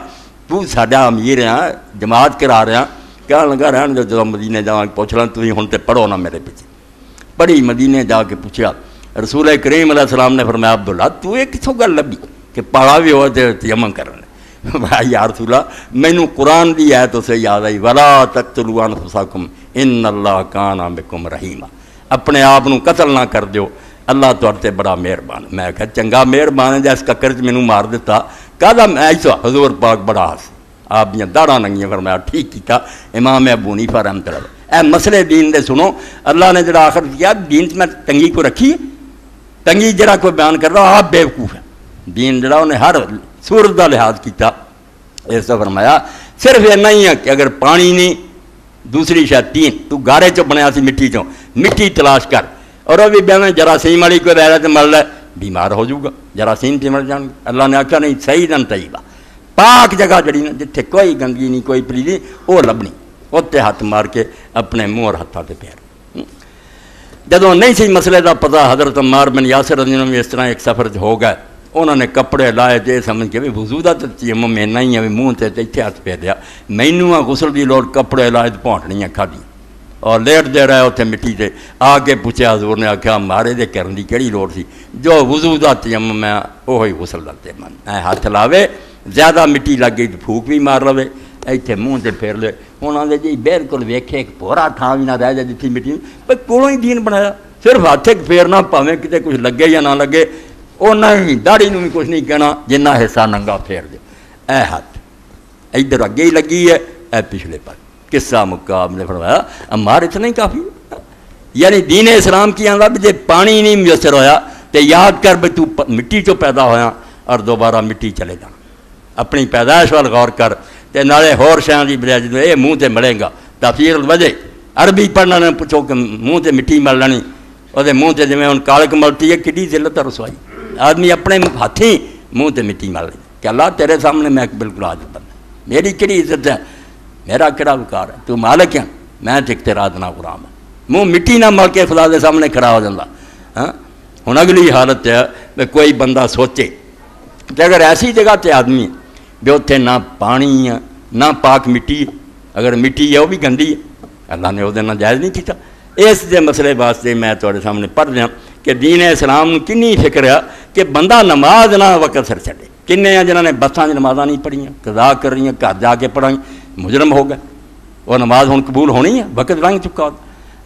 تو ساڑھا امیر ہے جماعت کرا رہا کہاں لگا رہن جو مدینہ جا کے پوچھ لیں تو ہوں تو پڑھو نا میرے پیچھے۔ پڑھی مدینے جا کے پوچھا رسول کریم علیہ السلام نے فرمایا، عبداللہ، تو یہ کتوں گل لبھی کہ پڑھا بھی ہو تو تیم کر رہے بھائی یار میں مینو قرآن دی ہے تو سے یاد آئی، ولا تک طلوان ان اللہ کان بکم رحیمہ اپنے آپ نو قتل نہ کر دیو۔ اللہ تو بڑا مہربان میں کہا چنگا مہربان ہے جس ککر چ مینوں مار دیتا کہا میں ایسا حضور پاک بڑا ہاں ہس آپ دیا داڑا ننگیاں فرمایا ٹھیک کیتا۔ امام ابو نہیں رحمۃ اللہ اے مسئلے دین دے سنو۔ اللہ نے جڑا آخر کیا، دین میں تنگی کو رکھی۔ ہے تنگی جڑا کوئی بیان کر رہا، آپ بیوقوف ہے دین جڑا انہیں ہر صورت کا لحاظ کیتا۔ اس سے فرمایا، صرف اتنا ہی ہے کہ اگر پانی نہیں دوسری شاید تین، تو گارے چو بنیا سی مٹی چوں مٹی تلاش کر۔ اور وہ بھی بیان جراثیم والی کوئی رہ تو مر لے بیمار ہو جاؤ گا۔ جراثیم سے مر جان گے اللہ نے آخیا نہیں، صحیح دن طیبہ۔ پاک جگہ جڑی نا، جتھے کوئی گندگی نہیں، کوئی پلیدی وہ لبنی اتنے ہاتھ مار کے اپنے منہ اور ہاتھوں سے پیر جدو نہیں سی مسئلے دا پتہ، حضرت عمار بن یاسر رضی اللہ اس طرح ایک سفر ہو گئے۔ انہوں نے کپڑے لائے تو یہ سمجھ کے بھی وزو کا تو تجم ایسنا ہی ہے منہ سے تو اتنے ہاتھ پھیرا مینو گسل کی لڑ کپڑے لائے تو پونٹ نہیں آدھی اور لیٹ دیر آیا اتنے مٹی سے آ کے پوچھا زور نے آخیا مارے جی کرن کی کہڑی لڑی سو وزو دم ہے وہی گسل لاتے من ہاتھ لاوے زیادہ مٹی لا گئی تو پھوک بھی مار لو اتنے منہ سے فیر لے ہوں آدھے جی بالکل ویکے بہرا تھان بھی نہ رہ جائے جیسی مٹی کو ہین بنایا صرف ہاتھیں فیرنا پہ کتنے کچھ لگے یا نہ لگے ਉਹਨਾਂ ਹੀ ਦਾੜੀ ਨੂੰ ਵੀ ਕੁਝ ਨਹੀਂ ਕਹਿਣਾ ਜਿੰਨਾ ਹਿੱਸਾ ਨੰਗਾ ਫੇਰ ਦੇ ਇਹ ਹੱਥ ਇੱਧਰ ਅੱਗੇ ਹੀ ਲੱਗੀ ਹੈ ਇਹ ਪਿਛਲੇ ਪਰ ਕਿੱਸਾ ਮੁਕਾਬਲੇ ਫਰਮਾਇਆ ਅਮਾਰ ਇਤਨਾ ਹੀ ਕਾਫੀ ਯਾਨੀ دین اسلام ਕੀ ਆਂਦਾ ਵੀ ਜੇ ਪਾਣੀ ਨਹੀਂ ਮਿਸਰ ਹੋਇਆ ਤੇ ਯਾਦ ਕਰ ਵੀ ਤੂੰ ਪ- ਮਿੱਟੀ ਚੋਂ ਪੈਦਾ ਹੋਇਆ ਔਰ ਦੁਬਾਰਾ ਮਿੱਟੀ ਚਲੇ ਜਾਣਾ ਆਪਣੀ ਪੈਦਾਇਸ਼ ਵੱਲ ਗੌਰ ਕਰ ਤੇ ਨਾਲੇ ਹੋਰ ਸ਼ਾਂ ਦੀ ਬਜਾਏ ਜਦੋਂ ਇਹ ਮੂੰਹ ਤੇ ਮਲੇਗਾ ਤਫਸੀਰ ਵਜੇ ਅਰਬੀ ਪੜ੍ਹਨਾ ਨੇ ਪੁੱਛੋ ਕਿ ਮੂੰਹ ਤੇ ਮਿੱਟੀ ਮਲ ਲੈਣੀ ਉਹਦੇ ਮੂੰਹ ਤੇ ਜਿਵੇਂ ਹੁਣ ਕਾਲਕ ਮਲਤੀ ਹੈ ਕਿੱਡੀ ਜ਼ਿਲਤ ਹੈ آدمی اپنے ہاتھی منہ تے مٹی مار لے۔ کہ اللہ تیرے سامنے میں بالکل آج بننا میری کیڑی عزت ہے؟ میرا کہڑا وکار ہے؟ تو مالک ہے میں اختیارات نہ غلام ہے منہ مٹی نہ مل کے خدا دے سامنے کھڑا ہو جاتا ہاں؟ ہوں اگلی حالت ہے کہ کوئی بندہ سوچے کہ اگر ایسی جگہ تے آدمی بھی اتنے نہ پانی ہے، نہ پاک مٹی اگر مٹی ہے، وہ بھی گندی ہے۔ اللہ نے وہ جائز نہیں کیتا۔ اس دے مسئلے واسطے میں تھوڑے سامنے پڑھ دیا کہ دین اسلام کنی فکر ہے کہ بندہ نماز نہ وقت سر چھڑے کنے ہیں جنہوں نے بساں جی نمازاں نہیں پڑھیاں، قضا کر رہی ہیں، گھر جا کے پڑھا مجرم ہو گئے۔ وہ نماز ہوں قبول ہونی ہے، وقت رنگ چکا۔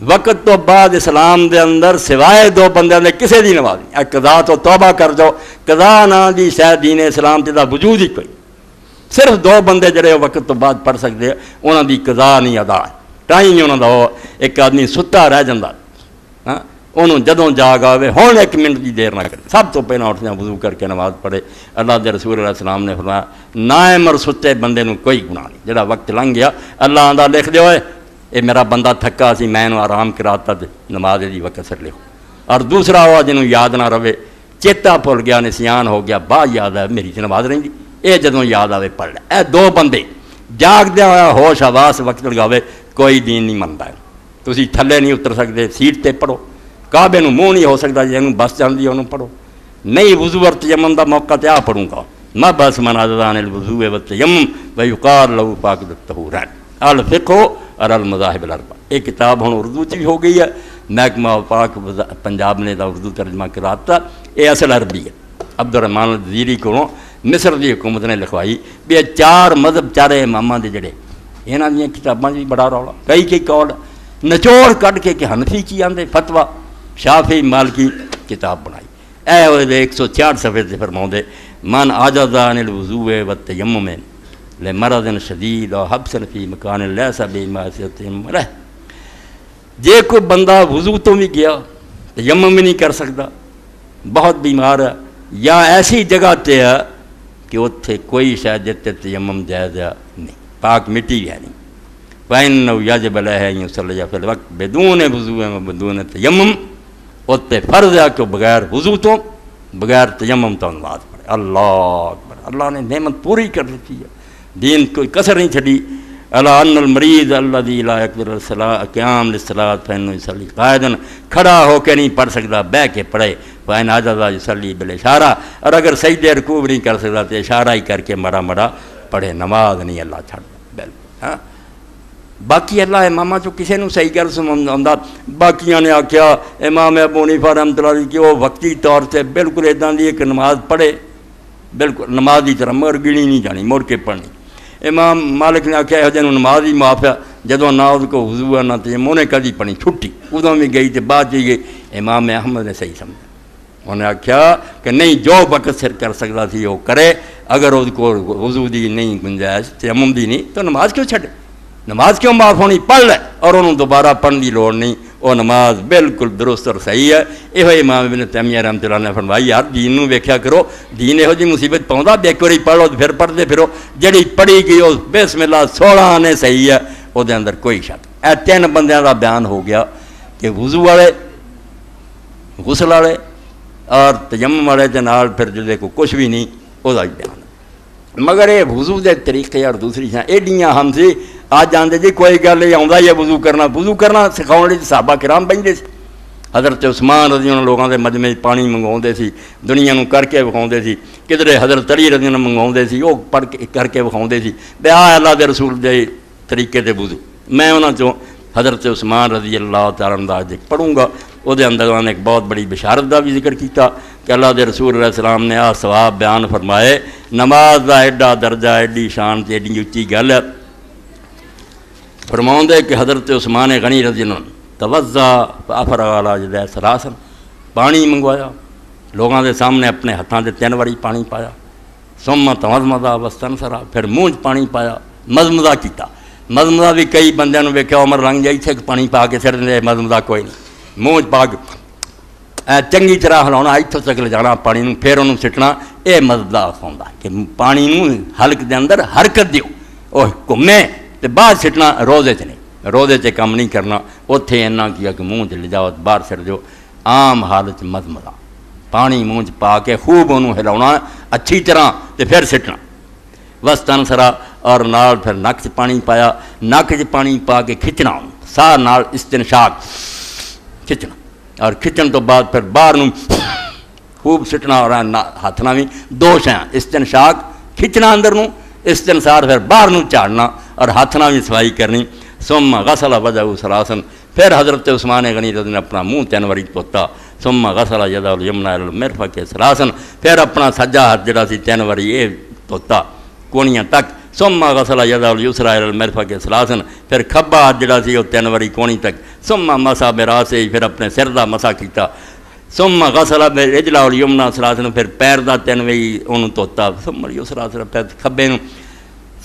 وقت تو بعد اسلام دے اندر سوائے دو بندے نے کسے دی نماز نہیں۔ قضا تو توبہ کر جاؤ، قضا نہ دی شاید دین اسلام تے دا وجود ہی کوئی۔ صرف دو بندے جڑے وقت تو بعد پڑھ سکتے انہوں دی قضا نہیں ادا۔ ٹائم ہی انہوں دا ایک آدمی ستا رہ جاندہ ہاں؟ انہوں جدوں جاگ آوے ہون ایک منٹ کی دیر نہ کرے سب تو پہلا اٹھدیا وضو کر کے نماز پڑھے اللہ دے رسول علیہ السلام نے فرمایا نائم اور سچے بندے نو کوئی گناہ نہیں جڑا وقت لنگ گیا اللہ آندا لکھ دے ہوئے اے میرا بندہ تھکا سی میں نو آرام کراتا دے نماز دی وقت سر لکھو اور دوسرا ہوا جنوں یاد نہ رہے چیتا پھول گیا نسیان ہو گیا با یاد ہے میری نماز رہی اے جدوں یاد آوے پڑھ لے اے دو بندے جاگدیا ہوا ہوش آواز وقت لگاوے کوئی دین نہیں منتا تھلے نہیں اتر سکتے سیٹ تے پڑھو ਲਗਾਵੇ ਕੋਈ ਦੀਨ ਨਹੀਂ ਮੰਨਦਾ ਤੁਸੀਂ ਥੱਲੇ ਨਹੀਂ ਉਤਰ ਸਕਦੇ ਸੀਟ ਤੇ ਪੜੋ ਕਾਬੇ ਨੂੰ ਮੂੰਹ ਨਹੀਂ ਹੋ ਸਕਦਾ ਜਿਹਨੂੰ ਬਸ ਜਾਂਦੀ ਹੈ ਉਹਨੂੰ ਪੜੋ ਨਹੀਂ ਵਜ਼ੂ ਵਰ ਤਯਮਮ ਦਾ ਮੌਕਾ ਤੇ ਆ ਪੜੂੰਗਾ ਮੈਂ ਬਸ ਮਨਾਦਾਨ ਅਲ ਵਜ਼ੂ ਵ ਤਯਮਮ ਵ ਯੁਕਾਲ ਲਹੂ ਪਾਕ ਤਹੂਰਨ ਅਲ ਫਿਕੋ ਅਰ ਅਲ ਮਜ਼ਾਹਿਬ ਅਲ ਅਰਬਾ ਇਹ ਕਿਤਾਬ ਹੁਣ ਉਰਦੂ ਚ ਵੀ ਹੋ ਗਈ ਹੈ ਮਹਿਕਮਾ ਪਾਕ ਵਜ਼ਾ- ਪੰਜਾਬ ਨੇ ਦਾ ਉਰਦੂ ਤਰਜਮਾ ਕਰਾਤਾ ਇਹ ਅਸਲ ਅਰਬੀ ਹੈ ਅਬਦੁਰਰਹਿਮਾਨ ਜ਼ੀਰੀ ਕੋਲੋਂ ਮਿਸਰ ਦੀ ਹਕੂਮਤ ਨੇ ਲਿਖਵਾਈ ਵੀ ਇਹ ਚਾਰ ਮਜ਼ਹਬ ਚਾਰੇ ਇਮਾਮਾਂ ਦੇ ਜਿਹੜੇ ਇਹਨਾਂ ਦੀਆਂ ਕਿਤਾਬਾਂ 'ਚ ਵੀ ਬੜਾ ਰੌਲਾ ਕਈ ਕਈ ਕੌਲ ਨਿਚੋੜ ਕੱਢ ਕੇ ਕਿ ਹਨਫੀ شافی مالکی کتاب بنائی۔ اے وہ ایک سو چار سفید سے فرماؤں دے من آجازان الوضوع و تیمم لمرض شدید و حبس فی مکان لیسا معصیت مرہ جے کو بندہ وضوع تو بھی گیا، تیمم نہیں کر سکتا، بہت بیمار ہے، یا ایسی جگہ تے ہے کہ اتھے کوئی شاید جتے تیمم جائز نہیں، پاک مٹی گیا نہیں۔ فَإِنَّوْ يَجِبَ لَهَا يُسَلَّ جَفِ الْوَقْتِ، بِدُونِ وُزُوءٍ بِدُونِ تَيَمُّمٍ اس پہ فرض ہے کہ بغیر وضو تو، بغیر تیمم تو نماز پڑھے۔ اللہ اکبر۔ اللہ نے نعمت پوری کر رکھی ہے۔ دین کوئی کثر نہیں چھڑی اللہ ان المریض اللہ دلّہ اکبر السلام قیام الصلاۃ فین سلی قائدن کھڑا ہو کے نہیں پڑھ سکتا بے کے پڑھے۔ فین آزادہ سلی بل اشارہ اور اگر صحیح رکوب نہیں کر سکتا، تو اشارہ ہی کر کے مرا مرا پڑھے۔ نماز نہیں اللہ چھڑ بالکل ہاں۔ ਬਾਕੀ ਅੱਲਾ ਇਮਾਮਾਂ ਚੋਂ ਕਿਸੇ ਨੂੰ ਸਹੀ ਗੱਲ ਸੁਣਾਉਂਦਾ ਬਾਕੀਆਂ ਨੇ ਆਖਿਆ ਇਮਾਮ ਅਬੂ ਹਨੀਫਾ ਰਹਿਮਤੁਲਾਹ ਦੀ ਕਿ ਉਹ ਵਕਤੀ ਤੌਰ ਤੇ ਬਿਲਕੁਲ ਇਦਾਂ ਦੀ ਇੱਕ ਨਮਾਜ਼ ਪੜ੍ਹੇ ਬਿਲਕੁਲ ਨਮਾਜ਼ ਦੀ ਤਰ੍ਹਾਂ ਮਰ ਗਿਣੀ ਨਹੀਂ ਜਾਣੀ ਮੁੜ ਕੇ ਪੜ੍ਹਨੀ ਇਮਾਮ ਮਾਲਿਕ ਨੇ ਆਖਿਆ ਇਹੋ ਜਿਹੇ ਨੂੰ ਨਮਾਜ਼ ਹੀ ਮਾਫ ਆ ਜਦੋਂ ਨਾ ਉਹਦੇ ਕੋ ਵਜ਼ੂ ਆ ਨਾ ਤੇ ਉਹਨੇ ਕਦੀ ਪਣੀ ਛੁੱਟੀ ਉਦੋਂ ਵੀ ਗਈ ਤੇ ਬਾਅਦ ਚ ਗਈ ਇਮਾਮ ਅਹਿਮਦ ਨੇ ਸਹੀ ਸਮਝਿਆ ਉਹਨੇ ਆਖਿਆ ਕਿ ਨਹੀਂ ਜੋ ਵਕਤ ਸਿਰ ਕਰ ਸਕਦਾ ਸੀ ਉਹ ਕਰੇ ਅਗਰ ਉਹਦੇ ਕੋਲ ਵਜ਼ੂ ਦੀ ਨਹੀਂ ਗੁੰਜਾਇਸ਼ ਤੇ ਅਮਮ ਦੀ ਨਹੀਂ ਤਾਂ ਨਮਾਜ਼ ਕਿਉਂ ਛੱਡੇ نماز کیوں معاف ہونی؟ پڑھ لے۔ اور انہوں دوبارہ پڑھنے کی لوڑ نہیں۔ وہ نماز بالکل درست اور صحیح ہے۔ یہ امام ابن تیمیہ رحمۃ اللہ نے فرمائی، یار دین نو ویکھیا کرو۔ دین یہو جی مصیبت پاؤں ایک بار پڑھو پھر پڑھتے پھرو۔ جہی پڑھی گئی وہ بسم اللہ سولہ نے صحیح ہے، وہ اندر کوئی شک۔ اے تین بندیاں کا بیان ہو گیا کہ وضو والے، غسل والے اور تجم والے کے نال پھر جلدے کو کچھ بھی نہیں، وہ بیان مگر یہ وضو دے طریقے اور دوسری شاید ایڈیاں ہم سی آج جانتے جی کوئی گل یہ آؤں ہی ہے وضو کرنا۔ وضو کرنا سکھاؤ لیے صحابہ کرام بہتے سی۔ حضرت عثمان رضی اللہ لوگوں کے مجمے پانی منگوا سی، دنیا نو کر کے وکھاؤں سی۔ کدھر حضرت علی رضی اللہ منگوا سی وہ پڑھ کے کر کے وکھاؤں سی۔ بیا اللہ دے رسول دے طریقے دے وضو۔ میں انہوں چوں حضرت عثمان رضی اللہ تعالیٰ انداز پڑھوں گا۔ وہ اندر انہوں نے ایک بہت بڑی بشارت کا بھی ذکر کیتا کہ اللہ دے رسول علیہ السلام نے آ ثواب بیان فرمائے۔ نماز دا ایڈا درجہ، ایڈی شان ایڈی اچھی گل ہے۔ فرماؤں دے کہ حضرت عثمان غنی رضی اللہ عنہ توجہ افر والا جدید سلاسن پانی منگوایا لوگوں دے سامنے اپنے ہاتھوں دے تین واری پانی پایا سوما تمزمدہ وستن سرا پھر منہ پانی پایا مزمدہ کیتا۔ مزمدہ بھی کئی بندیاں ویکیا عمر رنگ جائی تھے کہ پانی پا کے سر دے مزمدہ کوئی نہیں۔ منہ پا کے چنگی طرح ہلاونا اتوں تک لے جانا، پانی نو پھر انہوں سٹنا۔ یہ مزمدہ آخر کہ پانی نو حلق دے اندر حرکت دیو۔ وہ گھومے۔ ਤੇ ਬਾਹਰ ਸਿੱਟਣਾ ਰੋਜ਼ੇ 'ਚ ਨਹੀਂ। ਰੋਜ਼ੇ 'ਚ ਕੰਮ ਨਹੀਂ ਕਰਨਾ। ਉੱਥੇ ਇੰਨਾ ਕੀ ਆ ਕਿ ਮੂੰਹ 'ਚ ਲਿਜਾਓ ਬਾਹਰ ਸਿੱਟ ਦਿਓ। ਆਮ ਹਾਲਤ 'ਚ ਮਜ਼ਮਦਾ ਪਾਣੀ ਮੂੰਹ 'ਚ ਪਾ ਕੇ ਖੂਬ ਉਹਨੂੰ ਹਿਲਾਉਣਾ, ਅੱਛੀ ਤਰ੍ਹਾਂ ਤੇ ਫਿਰ ਸਿੱਟਣਾ। ਵਸਤਨ ਸਰਾ ਔਰ ਨਾਲ ਫਿਰ ਨੱਕ 'ਚ ਪਾਣੀ ਪਾਇਆ। ਨੱਕ 'ਚ ਪਾਣੀ ਪਾ ਕੇ ਖਿੱਚਣਾ ਉਹਨੂੰ। ਸਾਹ ਨਾਲ ਇਸਤਨਸ਼ਾਕ ਖਿੱਚਣਾ। ਔਰ ਖਿੱਚਣ ਤੋਂ ਬਾਅਦ ਫਿਰ ਬਾਹਰ ਨੂੰ ਖੂਬ ਸਿੱਟਣਾ ਔਰ ਨਾ- ਹੱਥ ਨਾਲ ਵੀ ਦੋ ਸ਼ਾਂ ਇਸਤਨਸ਼ਾਕ ਖਿੱਚਣਾ ਅੰਦਰ ਨੂੰ। ਇਸ ਇਸਤਨਸਾਰ ਫਿਰ ਬਾਹਰ ਨੂੰ ਝਾੜਨਾ। اور ہاتھ نہ بھی صفائی کرنی۔ سم غسل بجا سلاسن پھر حضرت عثمان غنی نے اپنا منہ تین تینوری پوتا۔ سم غسل یدا یمنا المرفا کے سلاسن پھر اپنا سجا ہاتھ جڑا سی تینوری یہ پوتا۔ کونیاں تک۔ سما غسل یدا السرا المرفا کے سلاسن پھر کھبا ہاتھ جڑا سی وہ تینوری کونی تک۔ سما مسا برا سے پھر اپنے سر کا مسا کیتا۔ سم غسل رجلا یمنا سلاسن پھر پیر دا تینوی انہوں توتا۔ سم یسرا سر پیر کھبے نوں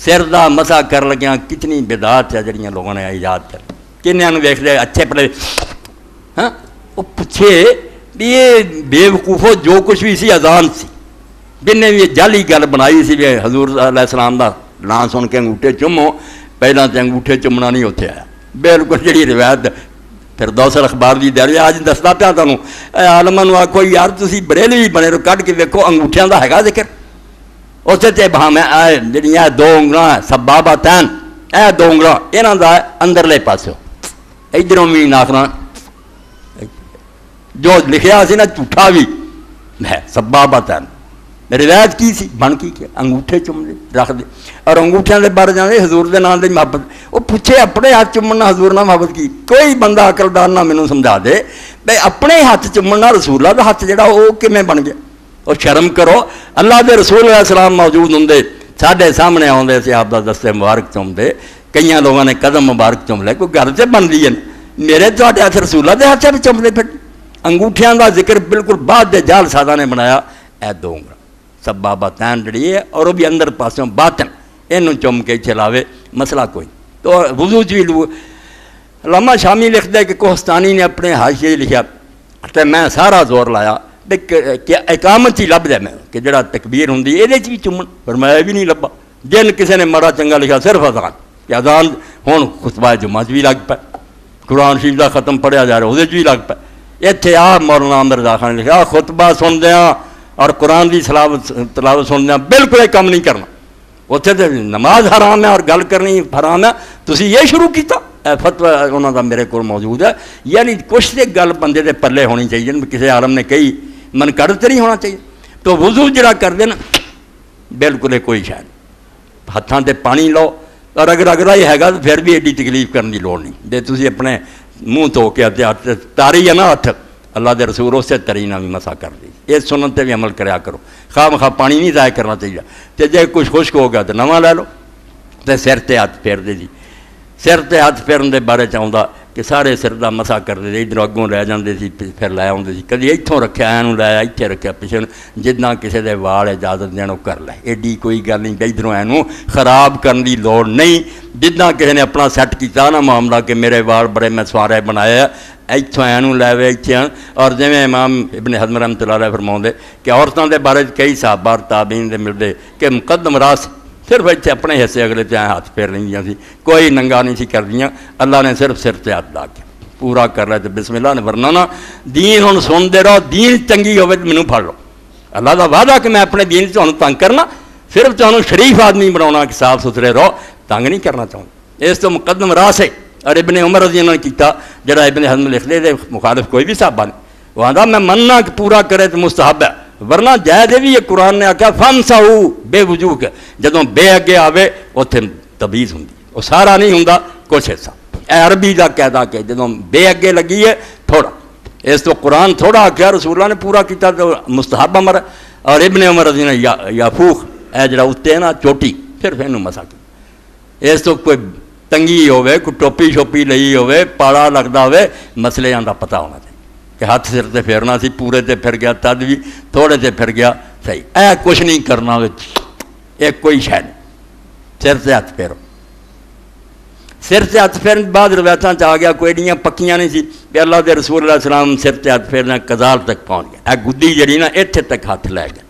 سر مسا کر لگیاں، کتنی بیدات ہے جڑیاں لوگوں نے ایجاد کر۔ کنیا دیکھ دے، اچھے پڑے۔ ہاں؟ وہ پوچھے بھی یہ ہو، جو کچھ بھی اسی اذان سی۔ جن یہ بھی گل بنائی سی، بھی حضور علیہ السلام دا نام سن کے انگوٹھے چومو۔ پہلا تے انگوٹھے چمنا نہیں ہوتے آیا۔ بالکل جڑی روایت پھر دوسر اخبار دی دیر آج دستا ہوں اے عالمانو آکھو، یار تھی بریلوی بنے رو کٹ کے دیکھو انگوٹیاں دا ہے ذکر۔ ਉਸੇ ਤੇ ਭਾਵੇਂ ਇਹ ਜਿਹੜੀਆਂ ਦੋ ਉਂਗਲਾਂ ਸਬਾਬਾ ਤਨ ਇਹ ਦੋ ਉਂਗਲਾਂ ਇਹਨਾਂ ਦਾ ਅੰਦਰਲੇ ਪਾਸਿਓ ਇਧਰੋਂ ਵੀ ਨਾਖਣਾ ਜੋ ਲਿਖਿਆ ਸੀ ਨਾ ਝੂਠਾ ਵੀ ਹੈ ਸਬਾਬਾ ਤਨ ਰਿਵਾਇਤ ਕੀ ਸੀ ਬਣ ਕੀ ਕਿ ਅੰਗੂਠੇ ਚੁੰਮਦੇ ਰੱਖਦੇ ਔਰ ਅੰਗੂਠਿਆਂ ਦੇ ਬਾਰੇ ਜਾਂਦੇ ਹਜ਼ੂਰ ਦੇ ਨਾਂ ਦੀ ਮੁਹੱਬਤ ਉਹ ਪੁੱਛੇ ਆਪਣੇ ਹੱਥ ਚੁੰਮਣ ਨਾਲ ਹਜ਼ੂਰ ਨਾਲ ਮੁਹੱਬਤ ਕੀ ਕੋਈ ਬੰਦਾ ਅਕਲਦਾਰ ਨਾ ਮੈਨੂੰ ਸਮਝਾ ਦੇ ਬਈ ਆਪਣੇ ਹੱਥ ਚੁੰਮਣ ਨਾਲ ਰਸੂਲਾਂ ਦਾ ਹੱਥ ਜਿਹੜਾ ਉਹ ਕਿਵੇਂ ਬਣ ਗਿਆ ਉਹ اور شرم کرو۔ اللہ دے رسول علیہ السلام موجود ہوں ساڈے سامنے آتے سے آپ دا دستے مبارک چوم دے۔ کئی لوگوں نے قدم مبارک چوم لے کوئی گل سے بنتی ہے۔ میرے تے رسول رسولہ دے ہاتھ بھی لے پھر۔ انگوٹھیاں دا ذکر بالکل بعد دے جال سادہ نے بنایا۔ اے دو انگڑا سب بابا تین جڑی ہے اور وہ بھی اندر پاسوں باطن۔ یہ چم کے چلاوے مسئلہ کوئی۔ تو وضو چی لو۔ لما شامی لکھ دے کہ کوہستانی نے اپنے حاشی لکھا تو میں سارا زور لایا۔ اکامت ہی لب دے میں کہ جڑا تکبیر ہوں یہ چومن فرمایا بھی نہیں لبا جن کسی نے مرا چنگا لکھا صرف ازان کہ ازان ہوں خطبہ جمعہ جوی لگ پہ قرآن شریف کا ختم پڑھیا جا رہا وہ بھی لگ پائے اتنے آ مولانا امردا خان لکھا آہ خطبہ سندیا اور قرآن کی سلاوت سن دیا بالکل ایک کام نہیں کرنا اتنے تو نماز حرام ہے اور گل کرنی حرام ہے تھی یہ شروع کیتا فتوہ انہوں کا میرے کو موجود ہے یعنی کچھ تو گل بندے تھے پلے ہونی چاہیے کسی عالم نے کہی من کرد تو نہیں ہونا چاہیے تو وضو جڑا کر دے نا بالکل کوئی شاید ہاتھوں سے پانی لو اور اگر اگلا ہی ہے گا تو پھر بھی ایڈی تکلیف کرنے کی لوڑ نہیں جی تھی اپنے منہ تو کے تاری ہے نا ہاتھ اللہ دے رسول اسے تری نہ بھی مسا کر دی اس سنن تے بھی عمل کریا کرو خواہ مخواہ پانی نہیں ضائع کرنا چاہیے تو جے کچھ خشک ہو گیا تو نواں لے لو تو سر تے ہاتھ پھیر دے جی سر تے ہاتھ پھیرن دے بارے چاہتا ਕਿ ਸਾਰੇ ਸਿਰ ਦਾ ਮਸਾ ਕਰਦੇ ਸੀ ਇਧਰੋਂ ਅੱਗੋਂ ਲੈ ਜਾਂਦੇ ਸੀ ਫਿਰ- ਫਿਰ ਲੈ ਆਉਂਦੇ ਸੀ। ਕਦੀ ਇੱਥੋਂ ਰੱਖਿਆ ਐਨੂੰ ਲੈ ਆਇਆ, ਇੱਥੇ ਰੱਖਿਆ ਪਿੱਛੇ ਨੂੰ ਜਿੱਦਾਂ ਕਿਸੇ ਦੇ ਵਾਲ ਇਜਾਜ਼ਤ ਦੇਣ ਉਹ ਕਰ ਲੈ। ਐਡੀ ਕੋਈ ਗੱਲ ਨਹੀਂ ਵੀ ਇਧਰੋਂ ਨੂੰ ਖਰਾਬ ਕਰਨ ਦੀ ਲੋੜ ਨਹੀਂ। ਜਿੱਦਾਂ ਕਿਸੇ ਨੇ ਆਪਣਾ ਸੈੱਟ ਕੀਤਾ ਨਾ ਮਾਮਲਾ ਕਿ ਮੇਰੇ ਵਾਲ ਬੜੇ ਮੈਂ ਸਵਾਰੇ ਬਣਾਏ ਆ ਇੱਥੋਂ ਐਨੂੰ ਲੈਵੇ ਇੱਥੇ ਆਉਣ। ਔਰ ਜਿਵੇਂ ਇਮਾਮ ਇਬਨ ਹਜ਼ਮ ਰਹਿਮਤੁல்லாਹ ਅਲੈਹ ਫਰਮਾਉਂਦੇ ਕਿ ਔਰਤਾਂ ਦੇ ਬਾਰੇ 'ਚ ਕਈ ਸਾਹਬਾਰ ਤਾਬੀਨ ਦੇ ਮਿਲਦੇ ਕਿ ਮੁਕੱਦਮ ਰਾਸ صرف اتنے اپنے حصے اگلے پہ ہاتھ پھیر لیندیاں سی۔ کوئی ننگا نہیں سی کردیاں۔ اللہ نے صرف سر سے ہاتھ لا کے پورا کر رہا تے بسم اللہ نے ورنہ دین ہن سن دے رہو، دین چنگی ہوئے تے پھڑ لو۔ اللہ دا وعدہ کہ میں اپنے دین تانوں تنگ کرنا صرف تانوں شریف آدمی بناونا کہ صاف ستھرے رہو، تنگ نہیں کرنا چاہوں۔ اس تو مقدم راہ سے اور ابن عمر رضی اللہ نے کیتا، جڑا ابن حضم لکھ لے مخالف کوئی بھی صاحبہ نہیں۔ وہ دا میں مننا کہ پورا کرے تو مستحب ہے۔ ورنہ جائدے بھی یہ قرآن نے آخیا فم ساہو بے وجوہ۔ کے جدوں بے اگے آوے، اوتھے تبیز ہوندی وہ سارا نہیں ہوں دا کچھ حصہ۔ اے عربی دا قیدا کہ جدوں بے اگے لگی ہے، تھوڑا۔ اس تو قرآن تھوڑا آخیا رسول اللہ نے پورا کیتا، تو مستحب عمر اور ابن عمر رضی نے یافوخ، اے جڑا اتنے نا، چوٹی۔ پھر پھر مسا کی اس تو کوئی تنگی ہوئے کوئی ٹوپی شوپی لئی ہوئے پاڑا لگتا ہوئے مسئلے دا ہونا چاہیے۔ کہ ہاتھ سر تے پھیرنا سی، پورے تے پھر گیا، تد بھی تھوڑے تے پھر گیا، صحیح۔ اے کچھ نہیں کرنا یہ کوئی شہ نہیں۔ سر سے ہاتھ پھیرو۔ سر سے ہاتھ پھیرنے بعد روایتوں آ گیا، کوئی ایڈیاں پکیاں نہیں سی کہ اللہ دے رسول اللہ السلام سر سے ہاتھ پھیرنا کزال تک پہنچ گیا اے گدی جڑی نا اتنے تک ہاتھ لے گئے۔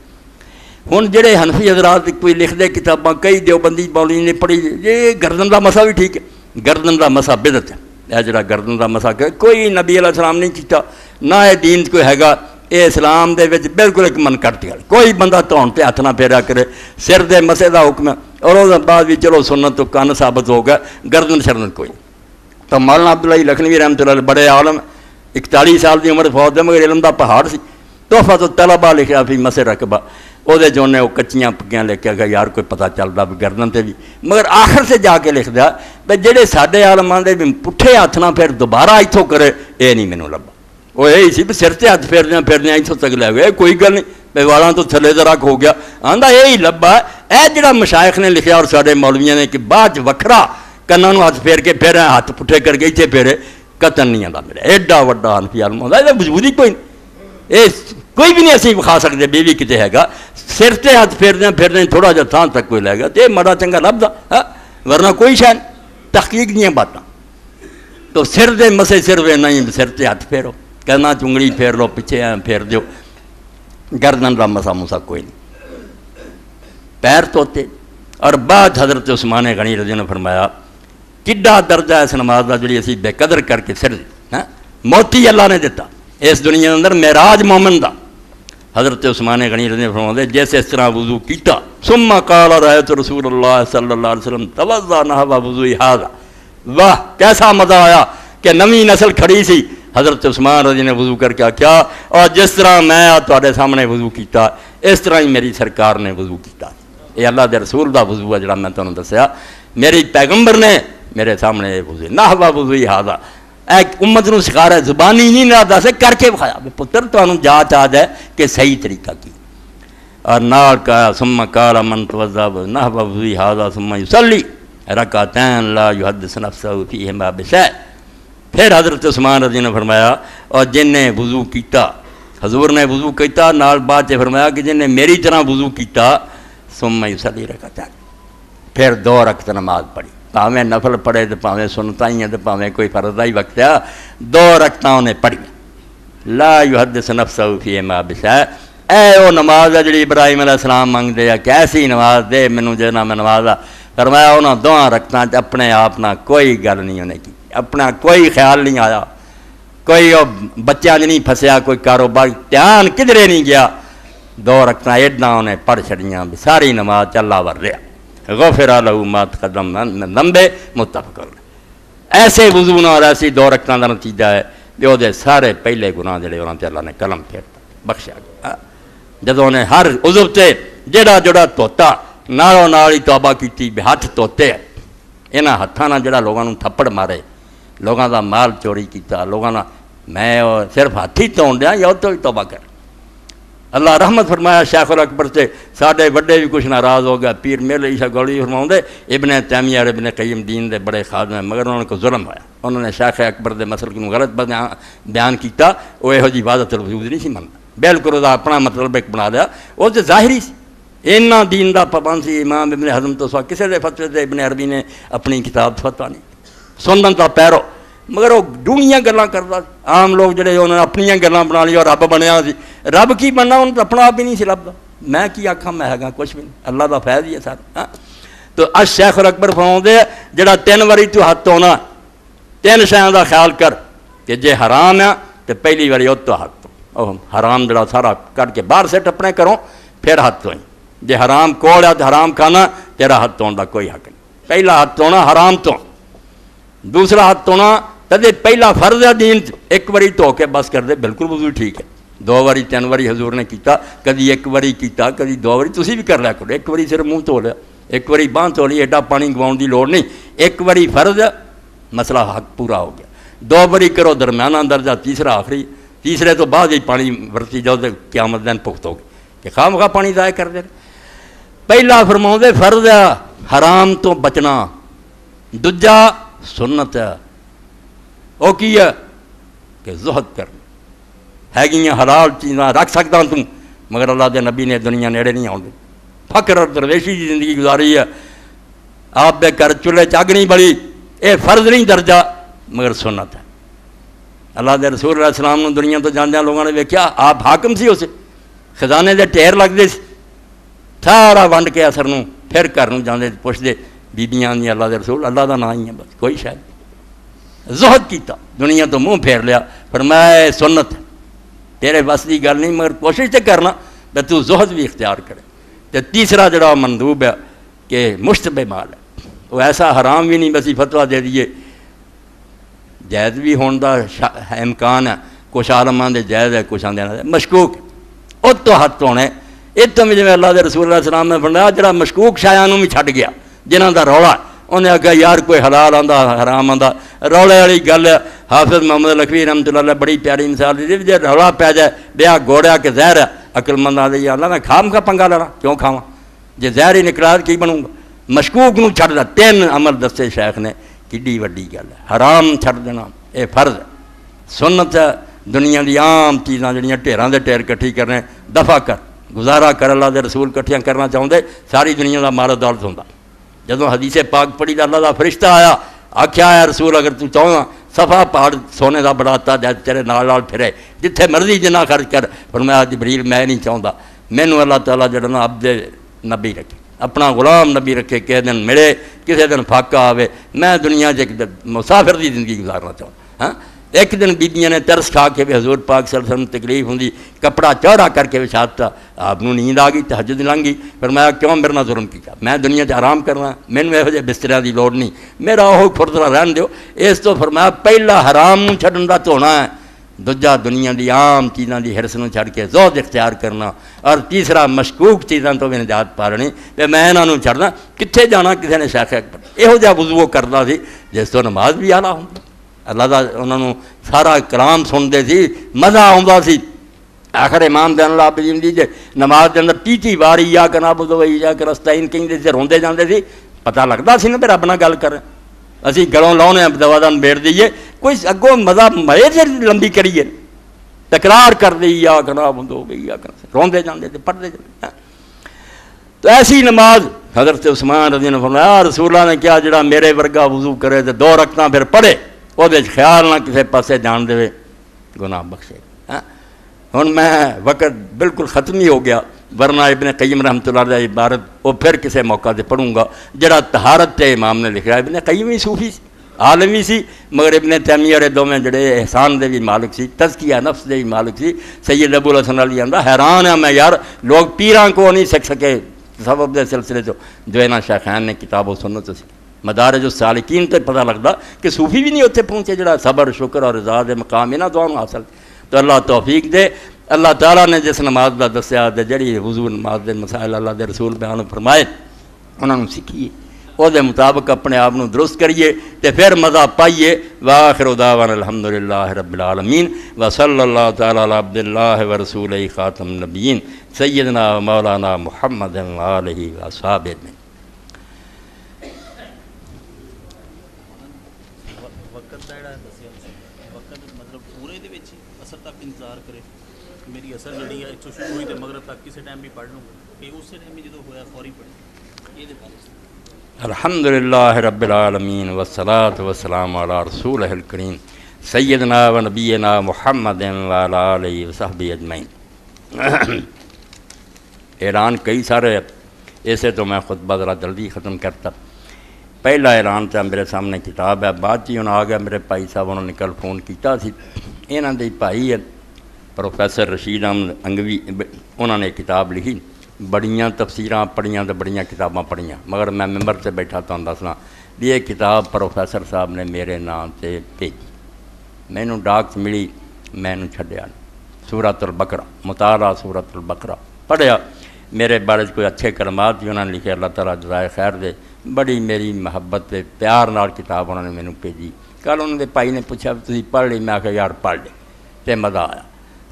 ہوں جڑے حنفی حضرات کوئی لکھتے کتاباں، کئی دیوبندی بولی نے پڑھی، یہ گردن کا مسا بھی ٹھیک ہے۔ گردن کا مسا بدت ہے۔ یہ جڑا گردن کا مسا، کوئی نبی علیہ السلام نہیں کیتا نہ یہ دین کوئی ہے گا یہ اسلام دے وچ بالکل ایک من کٹ گل کوئی بندہ تھون تے ہاتھ نہ پھیرا کرے، سر دے مسے دا حکم ہے۔ اور اس بعد بھی چلو سنن تو کان ثابت ہو گیا، گردن شرن کوئی۔ تو مولانا عبداللہ لکھنوی رحمۃ اللہ بڑے عالم، اکتالیس سال دی عمر فوت ہے مگر علم دا پہاڑ سی۔ تحفہ تو طلبہ لکھیا فی مسے رقبہ۔ وہ جونے وہ کچیاں پکیاں لے کے گیا، یار کوئی پتہ چلتا بھی گردن تے بھی۔ مگر آخر سے جا کے لکھ دیا بھائی جہے سارے عالمان دے بھی پٹھے ہاتھ نہ پھر دوبارہ اتوں کرے یہ نہیں مینوں لبا وہ یہی بھی سر سے ہاتھ پھردا فردیں اتوں تک لے گئے، کوئی گل نہیں۔ پیوالوں تو تھلے درک ہو گیا۔ آدھا یہی لبا یہ جڑا مشائق نے لکھا اور سارے مولویا نے کہ بعد چکرا کن ہاتھ پھیر کے پھیرا ہاتھ پٹھے کر کے اتنے پھیرے، قتل نہیں آتا میرا ایڈا وا ہنفی وافی علم آ مجبوری کوئی نہیں۔ یہ کوئی بھی نہیں اِسی دکھا سکتے بیوی کتنے ہے سر سے ہاتھ پھردا فردیں تھوڑا جہا تھان تک کوئی لے گا تو یہ ماڑا چنگا لبھتا ہے ورنہ کوئی شاید تحقیق دیا باتاں۔ تو سر دے مسے سر وے نہیں سر سے ہاتھ پھیرو۔ کہنا چنگڑی پھیر لو پیچھے ہیں پھیر دیو گردن رام مسا موسا کوئی نہیں پیر توتے اور بعد حضرت عثمان غنی رضی نے فرمایا کڈا درجہ اس نماز کا جڑی اسی بے قدر کر کے سر موتی اللہ نے دیتا اس دنیا اندر میراج مومن دا حضرت عثمان غنی رضی نے فرمایا جیسے اس طرح وضو کیتا ثم قال رایت رسول اللہ صلی اللہ علیہ وسلم توضا نہ واہ کیسا مزہ آیا کہ نوی نسل کھڑی سی حضرت عثمان رضی نے وضو کر کے کیا؟ اور جس طرح میں تے سامنے وضو کیتا، اس طرح ہی میری سرکار نے وضو کیتا۔ اے اللہ دے رسول دا وضو ہے جڑا میں تمہیں دسیا۔ میری پیغمبر نے میرے سامنے وضو نہ ہوا وضو ہی ہاضا ایک امت نو سکھا رہا ہے زبانی نہیں نہ دس کر کے بخایا۔ پتر تمہیں جات آ ہے کہ صحیح طریقہ کی۔ اور نال کا سما کالا من توزا نہ ہوا وضو ہی ہاضا سما یسلی رکعتین لا یحدث نفسہ فیہما بشیء۔ پھر حضرت عثمان رضی نے فرمایا، اور جن نے وضو کیتا، حضور نے وضو کیتا، نال بعد سے فرمایا کہ جن نے میری طرح وضو کیتا، ثم يصلي رکعتين پھر دو رکعت نماز پڑھی۔ پاویں نفل پڑھے تو پاویں سنتا ہی ہے تو پاویں کوئی فرض ہی وقت ہے۔ دو رکعتاں نے پڑھی۔ لا يحدث نفسه فيهما بشيء اے وہ نماز ہے جڑی ابراہیم علیہ السلام منگتے ہیں کیسی نماز دے مینوں جنا میں نماز آ۔ فرمایا انہاں دوہاں رکھتاں اپنے آپ نہ کوئی گل نہیں انہیں کی۔ اپنا کوئی خیال نہیں آیا۔ کوئی بچہ نہیں پھسیا کوئی کاروبار دھیان کدھرے نہیں گیا۔ دو رکھنا ایڈنا انہیں پڑھ چڑیاں ساری نماز چلا ور رہا۔ غفرہ لہو مات قدم لمبے متفق ایسے وضو نہ اور ایسی دو رکھنا کا نتیجہ ہے جو دے سارے پہلے گناہ جڑے انہوں تے اللہ نے قلم پھیرتا بخشا گیا۔ جدو انہیں ہر عضو تے جڑا جڑا توتا نارو ناری توبہ کیتی ہاتھ توتے۔ انہاں ہتھاں نال جڑا لوگانوں تھپڑ مارے۔ لوگوں کا مال چوری کیتا لوگوں کا میں صرف ہاتھی تون دیا یا تو ہی توبہ کر اللہ رحمت فرمایا شیخ اکبر سے سارے وڈے بھی کچھ ناراض ہو گیا پیر میرے عیشا گولی فرماؤں دے ابن تیمیہ اور ابن قیم دین دے بڑے خادم ہیں مگر انہوں نے کوئی ظلم ہوا انہوں نے شیخ اکبر دے مسل کو غلط بیان کیتا وہ یہو جی عبادت الوجود نہیں سی منتا بالکل وہ اپنا مطلب ایک بنا لیا وہ تو ظاہری سی اینا دین دا پابند سی امام ابن حضم تو سوا کسے دے فتوے دے ابن عربی نے اپنی کتاب فتوا نہیں سنن دا پیرو مگر وہ ڈونیاں گلاں کرتا عام لوگ جڑے انہوں نے اپنی گلان بنا لیا رب بنیا سی رب کی بننا انہوں نے اپنا آپ ہی نہیں سی رب دا میں کی آکھا میں ہے کچھ بھی نہیں اللہ دا فیض ہی ہے سارا تو اج شیخ اکبر فرماؤں دے جڑا تین واری تو ہاتھ ہونا تین شہر دا خیال کر کہ جے حرام ہے تو پہلی واری وہ تو ہاتھ تو حرام جڑا سارا کٹ کے باہر سے ٹپنے کروں پھر ہاتھ دھوئیں جے حرام کوڑ ہے تو حرام کھانا تیرا ہاتھ دھونے دا کوئی حق نہیں پہلا ہاتھ دھونا حرام تو دوسرا ہاتھ دھونا تے پہلا فرض ہے دین ایک واری تو کے بس کر دے بالکل وضو ٹھیک ہے۔ دو واری، تین واری حضور نے کیتا، کدی ایک باری کیتا، کدی دو واری، تسی بھی کر لیا کرو۔ ایک واری صرف منہ تو لیا، ایک واری باں تو لی، ایڈا پانی گواؤن دی لوڑ نہیں۔ ایک باری فرض مسئلہ حق پورا ہو گیا۔ دو واری کرو، درمیانہ درجہ تیسرا آخری۔ تیسرے تو بعد ہی پانی ورتی جاؤ تو قیامت دین پخت ہوگی کہ خام خواہ پانی ضائع کر دے پہلا فرما فرض ہے، حرام تو بچنا۔ دجا سنت ہے وہ کی ہے کہ زہد کرنا ہے گی حلال چیزاں رکھ سکتا توں مگر اللہ دے نبی نے دنیا نیڑے نہیں آؤں فقر اور درویشی کی زندگی گزاری ہے۔ آپ بے گھر چولہے چگ نہیں بڑی، اے فرض نہیں درجہ، مگر سنت ہے۔ اللہ دے رسول علیہ السلام نے دنیا تو جاندیا لوگوں نے ویکیا آپ حاکم سی اسے۔ خزانے دے ٹھیر لگتے سارا ونڈ کے اثر نو پھر گھر جانے پوچھتے بیبیاں نہیں اللہ دے رسول، اللہ دا نہ ہی ہے بس، کوئی شاید زہد کیتا، دنیا تو منہ پھیر لیا، فرمایا سنت، تیرے بس کی گل نہیں، مگر کوشش تے کرنا تے تو زہد بھی اختیار کرے۔ تے تیسرا جڑا مندوب ہے کہ مشتبہ مال ہے۔ وہ ایسا حرام بھی نہیں، بسی فتویٰ دے دیے جائز بھی ہون دا امکان ہے۔ کچھ عالماں دے جائز ہے، کچھ آدھے مشکوک وہ تو ہاتھ ہونے اتوں میں اللہ دے رسول اللہ السلام نے فرمایا، جڑا مشکوک شایانوں بھی چھڈ گیا۔ جنہیں رولا، انہیں اگا یار کوئی حلال آرام آتا روے والی گل، حافظ محمد لکھوی رحمت اللہ بڑی پیاری مثال دی۔ جی رولا پی جائے بیا گوڑیا کے زہر ہے عقل مند آئی میں کھام کا پنگا لڑا، کیوں کھا جی زہر ہی نکلا، کی بنوں گا؟ مشکوک نو چھڑ دا، تین عمل دستے شیخ نے کھی وی گل ہے۔ حرام چھڑ دینا، اے فرض سنت ہے، دنیا دی عام چیزاں جڑی ڈیران دے ڈیر کٹھی کرنے۔ دفع کر، گزارا کرالا رسول کٹیاں کرنا چاہتے ساری دنیا کا مار درد ہوتا جدو حدیث پاک پڑھی تو اللہ کا فرشتہ آیا آخیا ہے رسول، اگر تو چاہنا سفا پہاڑ سونے کا بڑھاتا جائے تیرے نال نال پھرے، جتھے مرضی جنا خرچ کر۔ پر میں جبریل، میں نہیں چاہتا مینو اللہ تعالیٰ جڑا نا عبد نبی رکھے، اپنا غلام نبی رکھے کسی دن ملے کسی دن فاقہ آوے۔ میں دنیا ایک مسافر دی زندگی گزارنا چاہوں ہاں؟ ایک دن بیبیاں نے ترس کھا کے بھی حضور پاک صلی اللہ علیہ وسلم تکلیف ہوں کپڑا چوڑا کر کے وچھاتا آپ نیند آ گئی تحجد لنگ گئی۔ فرمایا، کیوں میرے نہ ظلم کیا میں دنیا سے آرام کرنا مینوں یہو جہ بستر کی لوڑ نہیں میرا وہ فردرا رہن دیو۔ اس تو فرمایا، پہلا حرام چھڈن کا دھونا ہے۔ دوجا دنیا دی عام چیزاں دی ہرس نو چھڑ کے زود اختیار کرنا۔ اور تیسرا، مشکوک چیزاں تو میں نجات پالنی تے میں انہاں نو چھڑنا کتھے جانا؟ کسے نے شیخ اکبر۔ یہو جہا وضو کردا سی، جس تو نماز بھی آلہ ہوں۔ اللہ سارا ਉਹਨਾਂ ਨੂੰ ਸਾਰਾ ਕਲਾਮ ਸੁਣਦੇ ਸੀ ਮਜ਼ਾ ਆਉਂਦਾ ਸੀ ਆਖਰ ਇਮਾਮ ਦੇ ਨਾਲ ਆਪ ਜੀ ਦੇ ਨਮਾਜ਼ ਦੇ ਅੰਦਰ ਤੀਤੀ یا کنا ਕਨਾਬਦ یا ਯਾ کہیں دے سے روندے جاندے سی پتہ ਲੱਗਦਾ ਸੀ ਨਾ ਤੇ ਰੱਬ ਨਾਲ ਗੱਲ ਕਰ ਅਸੀਂ ਗਲੋਂ ਲਾਉਨੇ ਆ ਦਵਾਦਾਂ ਮੇੜ ਦਈਏ ਕੋਈ ਅੱਗੋਂ ਮਜ਼ਾ ਮਰੇ ਜੇ ਲੰਬੀ تکرار کر دی، یا کنا بند گئی یا گناہ روندے جاندے تھے، پڑھتے جاندے ہاں۔ تو ایسی نماز حضرت عثمان رضی اللہ فرمایا رسول اللہ نے کیا جڑا میرے ورگا وضو کرے تو دو رکھنا پھر پڑھے وہ خیال نہ کسی پاسے جان دے ਦੇਵੇ بخشے ਬਖਸ਼ੇ। میں وقت بالکل ختم ہی ہو گیا ورنہ ابن قیم رحمت اللہ علیہ عبارت وہ پھر کسی موقع سے پڑھوں گا جڑا تہارت ہے امام نے لکھا ابن قیم ہی صوفی سی عالمی سی مگر ابن تیمیہ والے دو میں جڑے احسان دے بھی مالک سی تزکیہ نفس دے بھی مالک سی سید ابو الحسن علی آندا حیران ہے میں یار لوگ پیران کو نہیں سکھ سکے سبب دے سلسلے تو جو شیخین نے کتاب و سنت سی مدارج السالکین تو پتہ لگتا کہ صوفی بھی نہیں اتنے پہنچے جڑا صبر، شکر اور رضا دے مقام انہاں دعاواں حاصل۔ تو اللہ توفیق دے۔ اللہ تعالیٰ نے جس نماز دا دسیا دے جڑی حضور نماز دے مسائل اللہ دے رسول بیان فرمائے، انہاں نو سیکھیے او دے مطابق اپنے آپ نو درست کریے تے پھر مزہ پائیے۔ واخر دعوان الحمدللہ رب العالمین۔ وصلی اللہ تعالی علی عبد اللہ ورسول خاتم نبیین سیدنا مولانا محمد علیہ وصحابہ ਮਗਰਬ ਤੱਕ ਕਿਸੇ ਟਾਈਮ ਵੀ ਪੜ੍ਹ ਲੂੰਗਾ ਕਿ ਉਸੇ ਟਾਈਮ ਹੀ ਜਦੋਂ ਹੋਇਆ ਫੌਰੀ ਪੜ੍ਹੀ ਇਹਦੇ ਬਾਰੇ الحمد للہ رب العالمین والصلاة والسلام علی رسول الکریم سیدنا و نبینا محمد وعلی علیہ وصحبہ اجمعین اعلان کئی سارے ہیں، ایسے تو میں خطبہ ذرا جلدی ختم کرتا پہلا اعلان تھا میرے سامنے کتاب ہے بعد چی انہوں آ گیا میرے بھائی صاحب انہوں نے کل فون کیتا سی یہاں دے بھائی ہے پروفیسر رشید احمد انگوی انہوں نے کتاب لکھی بڑیاں تفسیراں پڑھیاں تو بڑیاں کتاباں پڑھیاں مگر میں ممبر سے بیٹھا تو دسنا بھی یہ کتاب پروفیسر صاحب نے میرے نام سے بھیجی مینوں ڈاک ملی میں نے چھڈیا سورت البقرہ مطالعہ سورت البقرہ پڑھیا میرے بارے چ کوئی اچھے کلمات بھی انہوں نے لکھے اللہ تعالیٰ جزائے خیر دے بڑی میری محبت تے پیار نال کتاب انہوں نے مینوں بھیجی کل انہوں نے بھائی نے پوچھا بھی تسی پڑھ لی میں آخیا یار پڑھ لے تے مزہ آیا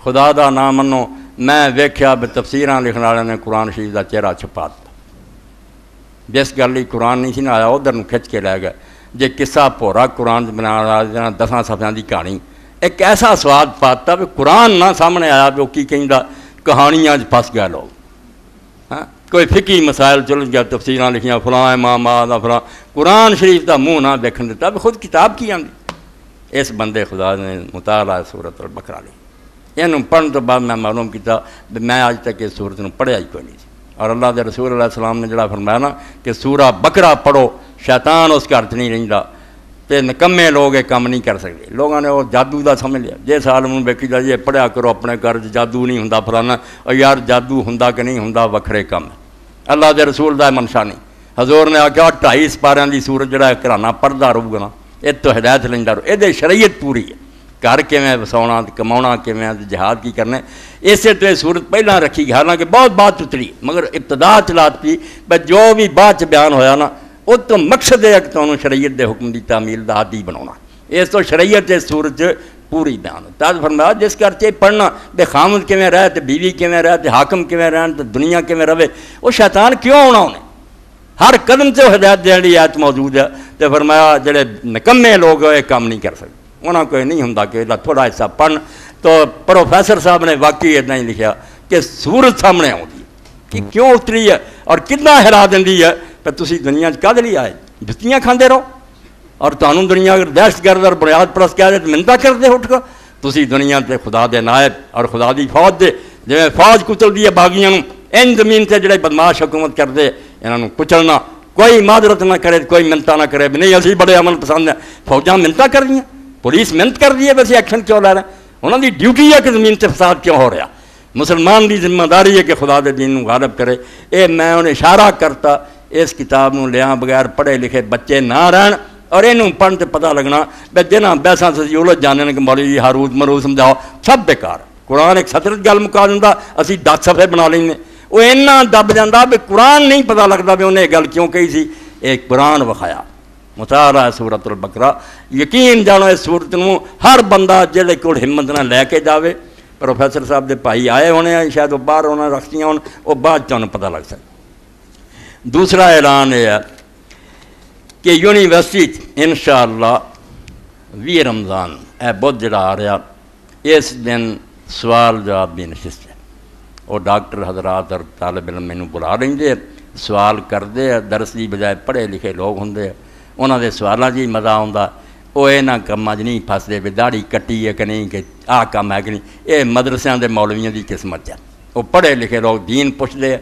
خدا دا نام منو، میں ویکھیا بھی تفسیراں لکھن والے نے قرآن شریف دا چہرہ چھپا دتا۔ جس گل ہی قرآن نہیں سی نہ آیا، ادھر کھچ کے لے گئے۔ جے قصہ پورا قرآن بنا دساں صفحیاں دی کہانی۔ ایک ایسا سواد پاتا بھی قرآن نہ سامنے آیا بھی وہ کی کہیں کہانیاں چ پھس گئے لوگ۔ ہاں؟ کوئی فقی مسائل چل گیا، تفسیراں لکھیاں، فلاں امام آدھا فلاں۔ قرآن شریف دا منہ نہ دیکھن دیتا بھی خود کتاب کی آندی۔ اس بندے خدا نے مطالعہ صورت البقرہ لی یہ پڑھن تو بعد میں معلوم کیا بھی میں اج تک اس سورت نو پڑھیا ہی کوئی نہیں اور اللہ دے رسول علیہ السلام نے جڑا فرمایا نا کہ سورہ بکرا پڑھو، شیطان اس گھر نہیں رہندا۔ تے نکمے لوگ یہ کام نہیں کر سکتے۔ لوگوں نے وہ جادو دا سمجھ لیا۔ جے سال میں ویکھی جا یہ پڑھیا کرو، اپنے گھر جادو نہیں ہوندا فلانا۔ اور یار جادو ہوندا کہ نہیں ہوندا، وکھرے کم اللہ دے رسول دا منشا نہیں۔ حضور نے آخیا ڈھائی سپاریاں دی سورت جڑا کرانا پڑھدا رہو گا نا۔ یہ تو ہدایت لیندا رہو۔ یہ شریعت پوری ہے۔ گھر کیویں وساؤنا کماؤنا کیویں جہاد کی کرنا اسے تو صورت پہلا رکھی گئی، حالانکہ بہت بات اتری، مگر ابتدا چلات پی، بس جو بھی بعد چ بیان ہویا نا وہ تو مقصد ہے کہ تمہیں شریعت دے حکم دی تعمیل دا عادی بناونا۔ اس تو شریعت اس صورت چ پوری بیان۔ ہو تاج فرمایا، جس گھر چ پڑھنا بے خامد کیویں رہے تے بیوی کیویں رہے تے حاکم کیویں رہن تے دنیا کیویں رہے وہ شیطان کیوں آنا انہیں؟ ہر قدم سے ہدایت دین لی آیت موجود ہے۔ تے فرمایا، جڑے نکمے لوگ یہ کام نہیں کر سکتے۔ انہوں کوئی نہیں ہوں کہ تھوڑا حصہ پڑھ تو پروفیسر صاحب نے واقعی اتنا ہی لکھا کہ سورت سامنے آتی کہ کیوں اتری ہے اور کتنا ہرا دینی ہے کہ تسی دنیا کد لی آئے جتیاں کھاندے رہو اور تمہوں دنیا اگر دہشت گرد اور بنیاد پرست کہہ دے تو منتا کرتے اٹھ کر تسی دنیا تے خدا دے نائب اور خدا دی فوج دے جی فوج کچل دی ہے باغیاں ان زمین تے جڑے بدماش حکومت کرتے انہوں کچلنا کوئی معذرت نہ کرے کوئی منتا نہ کرے نہیں اسی بڑے عمل پسند ہیں فوجاں منتا کر رہی ہیں پولیس محنت کر رہی ہے، ویسے ایکشن کیوں لے رہے ہیں؟ انہوں کی ڈیوٹی ہے کہ زمین سے فساد کیوں ہو رہا مسلمان کی ذمہ داری ہے کہ خدا دے دین غالب کرے۔ اے میں انہیں اشارہ کرتا، اس کتاب نو لیا بغیر پڑھے لکھے بچے نہ رہن اور یہ پڑھن سے پتہ لگنا بے جنہ بحثاں سے الجھ جانے کہ مولوی جی ہاروت مرو سمجھاؤ، سب بیکار۔ قرآن ایک سطرت گل مکا دینا اسی دس صفحے بنا لیں وہ اینا دب جانا بھی قرآن نہیں پتہ لگتا بھی انہیں یہ گل کیوں کہی سی۔ ایک قرآن وکھایا۔ مطالعہ ہے سورت البقرہ۔ یقین جانو اس سورت نو ہر بندہ جہے کول ہمت نہ لے کے جاوے۔ پروفیسر صاحب دے بھائی آئے ہونے ہیں، شاید وہ باہر ہونا رکھتیاں ہون وہ بعد چ پتہ لگ سکے دوسرا اعلان یہ ہے کہ یونیورسٹی انشاءاللہ وی رمضان، اے بدھ جڑا آ رہا، اس دن سوال جواب بھی نشست ہے۔ وہ ڈاکٹر حضرات اور طالب علم مینوں بلا لیں سوال کرتے درس کی بجائے پڑھے لکھے لوگ ہوں انہوں دے سوالوں 'ਚ ہی مزہ آتا وہ یہاں کاموں 'ਚ نہیں فستے بھی داڑھی کٹی ہے کہ نہیں کہ آہ کام ہے کہ نہیں یہ مدرسیاں دے مولویاں دی قسمت ہے وہ پڑھے لکھے لوگ دین پوچھتے ہیں